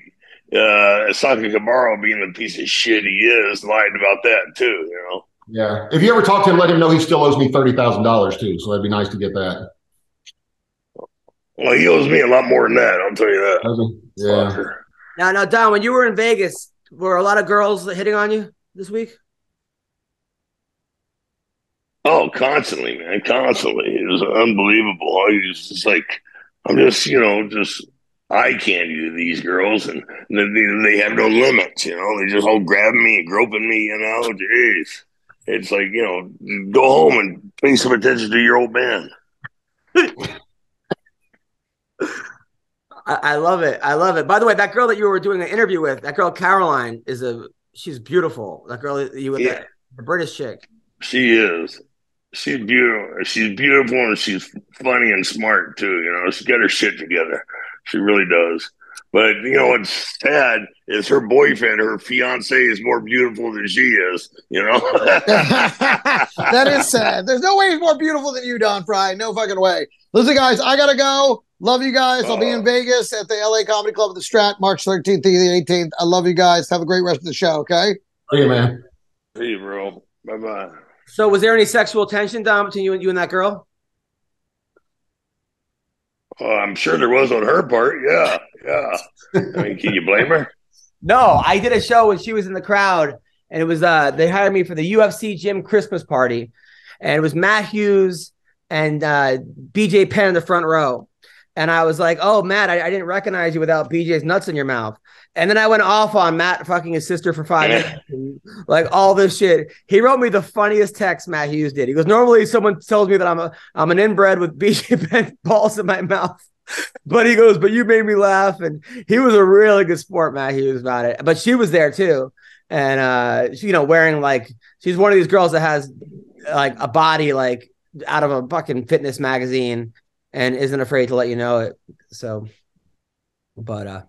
uh, Sakakibara, being the piece of shit he is, lied about that too. You know, yeah. If you ever talk to him, let him know he still owes me thirty thousand dollars too. So that'd be nice to get that. well, he owes me a lot more than that. I'll tell you that. Does he? Yeah. Fucker. now, now, Don, when you were in Vegas, were a lot of girls hitting on you this week? Oh, constantly, man, constantly. It was unbelievable. I was just like, I'm just, you know, just eye candy to these girls, and they, they have no limits. You know, they just all grabbing me and groping me. You know, jeez, it's like you know, go home and pay some attention to your old man. I, love it. I love it. By the way, that girl that you were doing an interview with, that girl Caroline, is a she's beautiful. That girl that you with Yeah. the British chick. She is. She's beautiful. She's beautiful and she's funny and smart too. You know, she's got her shit together. She really does. But you know what's sad is her boyfriend, her fiance, is more beautiful than she is. You know. that is sad. There's no way he's more beautiful than you, Don Frye. No fucking way. Listen, guys, I gotta go. Love you guys. I'll be in uh-huh. Vegas at the LA Comedy Club at the Strat, March 13th to the 18th. I love you guys. Have a great rest of the show. Okay. Hey, man. hey, bro. Bye bye. So, was there any sexual tension, Dom, between you and you and that girl? Oh, I'm sure there was on her part. Yeah, yeah. I mean, can you blame her? No, I did a show when she was in the crowd, and it was uh they hired me for the UFC gym Christmas party, and it was Matt Hughes and uh BJ Penn in the front row. And I was like, oh, Matt, I, I didn't recognize you without BJ's nuts in your mouth. And then I went off on Matt fucking his sister for five minutes, and, like all this shit. He wrote me the funniest text Matt Hughes did. He goes, normally someone tells me that I'm a I'm an inbred with BJ Penn balls in my mouth. But he goes, but you made me laugh. And he was a really good sport, Matt Hughes, about it. But she was there too. And uh, she, you know, wearing like she's one of these girls that has like a body like out of a fucking fitness magazine and isn't afraid to let you know it. So, but uh,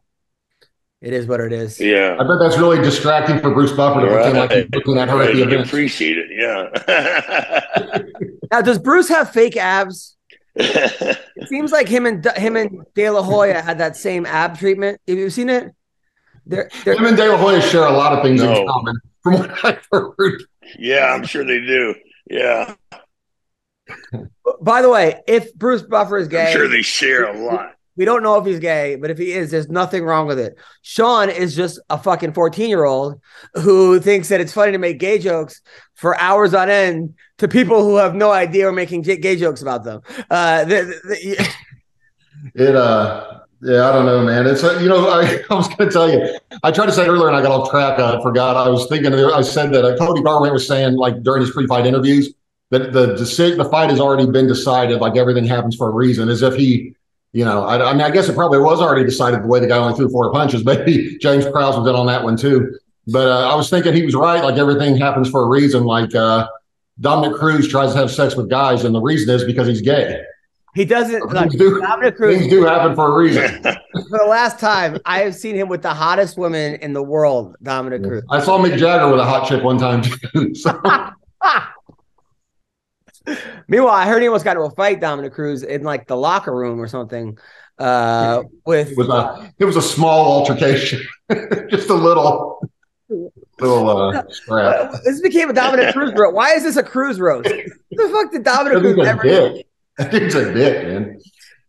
it is what it is. Yeah. I bet that's really distracting for Bruce Buffer to pretend like looking at her at I the event. appreciate it. Yeah. Now, does Bruce have fake abs? It seems like him and him and De La Hoya had that same ab treatment. Have you seen it? They're, they're, Him and De La Hoya share a lot of things No. in common, from what I've heard. yeah, I'm sure they do. Yeah. By the way, if Bruce Buffer is gay, I'm sure they share a lot. we don't know if he's gay, but if he is, there's nothing wrong with it. Sean is just a fucking 14 year old who thinks that it's funny to make gay jokes for hours on end to people who have no idea we're making gay jokes about them. Uh, the, the- the- It uh yeah, I don't know, man. It's uh, you know, I, I was going to tell you. I tried to say earlier, and I got off track. I forgot. I was thinking. I said that uh, Cody Garbrandt was saying, like during his pre-fight interviews, that the decision, the fight has already been decided. Like everything happens for a reason. As if he, you know, I, I mean, I guess it probably was already decided the way the guy only threw four punches. Maybe James Krause was in on that one too. But uh, I was thinking he was right. Like everything happens for a reason. Like uh, Dominick Cruz tries to have sex with guys, and the reason is because he's gay. he doesn't. Like, Things do, Dominick Cruz, things do happen for a reason. for the last time, I have seen him with the hottest woman in the world, Dominick Cruz. I saw Mick Jagger with a hot chick one time too. So, Meanwhile, I heard he almost got into a fight, Dominick Cruz, in like the locker room or something. Uh, with It was a it was a small altercation, just a little little uh, scrap. Uh, this became a Dominick Cruz roast. Why is this a Cruz roast? the fuck did Dominic Cruz ever? dick. That dude's a dick, man.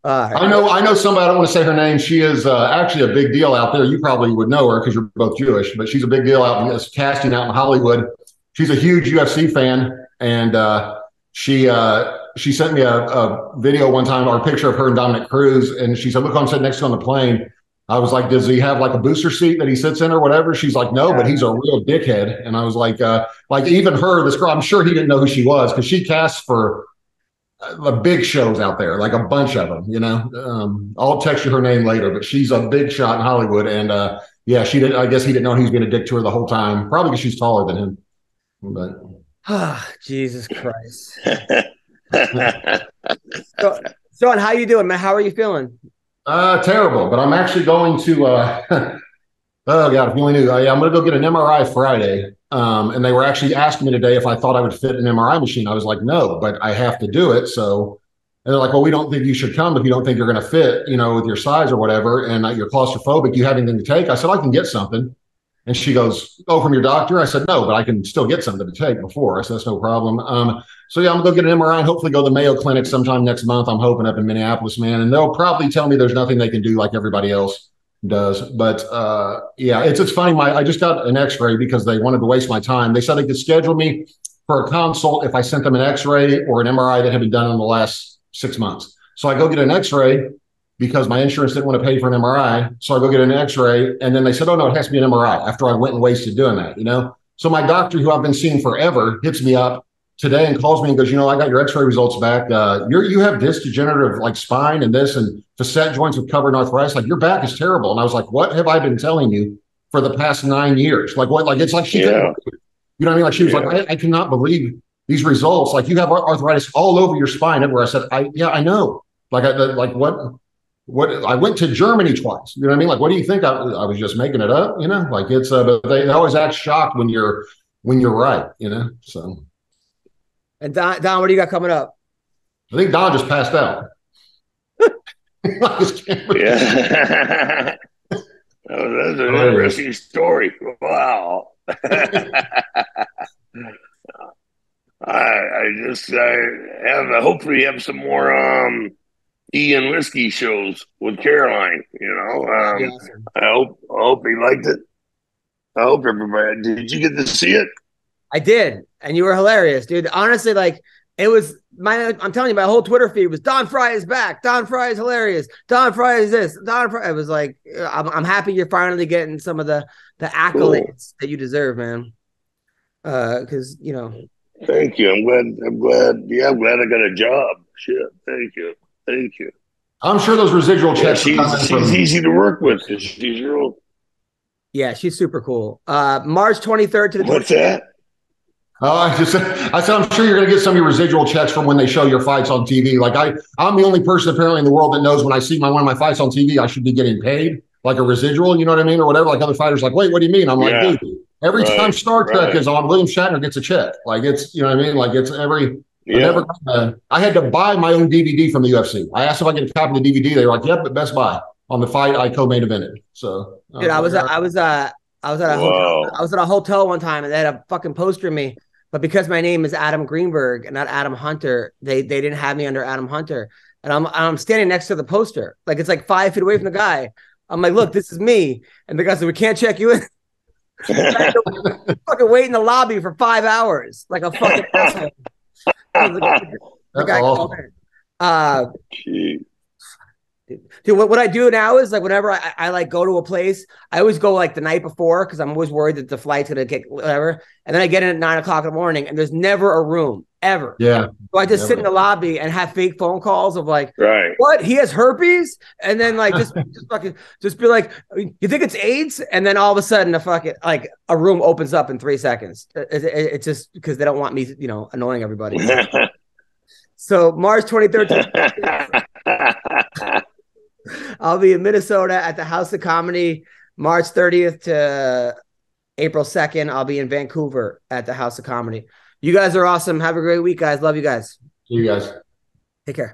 Right. I know I know somebody. I don't want to say her name. She is uh, actually a big deal out there. You probably would know her because you're both Jewish, but she's a big deal out in this casting out in Hollywood. She's a huge UFC fan, and uh, she uh, she sent me a, a video one time or a picture of her and Dominick Cruz, and she said, "Look, I'm sitting next to on the plane." I was like, "Does he have like a booster seat that he sits in or whatever?" She's like, "No, but he's a real dickhead." And I was like, uh, "Like even her, this girl, I'm sure he didn't know who she was because she casts for." uh, The big shows out there, like a bunch of them, you know. Um, I'll text you her name later, but she's a big shot in Hollywood, and uh, yeah, she did. I guess he didn't know he was being a dick to her the whole time, probably because she's taller than him. But Ah, Jesus Christ. So, Sean, how are you doing, man? How are you feeling? Uh, terrible. But I'm actually going to. Uh, oh God, if you only knew. Uh, yeah, I'm going to go get an MRI Friday. Um, and they were actually asking me today if I thought I would fit an MRI machine. I was like, no, but I have to do it. So, and they're like, well, we don't think you should come if you don't think you're going to fit, you know, with your size or whatever, and uh, you're claustrophobic. You have anything to take? I said, I can get something. And she goes, Oh, from your doctor? I said, No, but I can still get something to take before. I said, That's no problem. Um, so yeah, I'm gonna go get an MRI and hopefully go to the Mayo Clinic sometime next month. I'm hoping up in Minneapolis, man. And they'll probably tell me there's nothing they can do like everybody else does. But uh, yeah, it's it's funny. My I just got an X-ray because they wanted to waste my time. They said they could schedule me for a consult if I sent them an X-ray or an MRI that had been done in the last six months. So I go get an X-ray because my insurance didn't want to pay for an MRI. So I go get an X-ray, and then they said, "Oh no, it has to be an MRI." After I went and wasted doing that, you know. So my doctor, who I've been seeing forever, hits me up today and calls me and goes, "You know, I got your X-ray results back. Uh, you're you have this degenerative like spine and this and facet joints with covered arthritis. Like your back is terrible." And I was like, "What have I been telling you for the past nine years? Like what? Like it's like she, Yeah. you know what I mean? Like she was Yeah. like, I, I cannot believe." These results, like you have arthritis all over your spine. Everywhere I said, I yeah, I know. Like I like what what I went to Germany twice. You know what I mean? Like, what do you think? I, I was just making it up. You know, like it's. Uh, but they, they always act shocked when you're when you're right. You know, so And Don, Don, what do you got coming up? I think Don just passed out. His camera- Yeah. Oh, that's an interesting story. Wow. I I just I have hopefully have some more um Ian whiskey shows with Caroline. You know, um, Awesome. I hope I hope he liked it. I hope everybody. Did you get to see it? I did, and you were hilarious, dude. Honestly, like it was my. I'm telling you, my whole Twitter feed was Don Frye is back. Don Frye is hilarious. Don Frye is this. Don Frye. It was like I'm, I'm happy you're finally getting some of the the accolades that you deserve, man. Uh, because you know, Thank you. I'm glad. I'm glad. Yeah, I'm glad I got a job. Shit. Thank you. Thank you. I'm sure those residual checks. are she's coming she's from- easy to work with. She's real. yeah, she's super cool. Uh, March 23rd to the What's that? Oh, I just I said I'm sure you're going to get some of your residual checks from when they show your fights on TV. Like I, I'm the only person apparently in the world that knows when I see my one of my fights on TV, I should be getting paid like a residual. You know what I mean, or whatever. Like other fighters, like, wait, what do you mean? I'm like, Yeah. dude, every Right, time Star Trek right. is on, William Shatner gets a check. Like it's, you know what I mean? Like it's every. I Yeah. never. Uh, I had to buy my own DVD from the UFC. I asked if I could get a copy of the DVD. They were like, "Yep, but Best Buy on the fight I co-main evented." So, dude, I was like, I was uh I was at a Whoa. hotel, I was at a hotel one time and they had a fucking poster of me, but because my name is Adam Greenberg and not Adam Hunter, they they didn't have me under Adam Hunter, and I'm I'm standing next to the poster, like it's like five feet away from the guy. I'm like, look, this is me, and the guy said, we can't check you in. fucking wait in the lobby for five hours, like a fucking asshole. the guy called in. Uh, Gee. Dude, what, what I do now is like whenever I, I like go to a place, I always go like the night before because I'm always worried that the flight's gonna get whatever. And then I get in at nine o'clock in the morning and there's never a room ever. Yeah, So I just sit in the lobby and have fake phone calls of like, Right. what? He has herpes? And then like just just fucking just be like, you think it's AIDS? And then all of a sudden the fucking like a room opens up in three seconds. Uh, it- it- it- it's just because they don't want me, you know, annoying everybody. so March 23rd, I'll be in Minnesota at the House of Comedy March 30th to April 2nd. I'll be in Vancouver at the House of Comedy. You guys are awesome. Have a great week, guys. Love you guys. See you guys. Take care.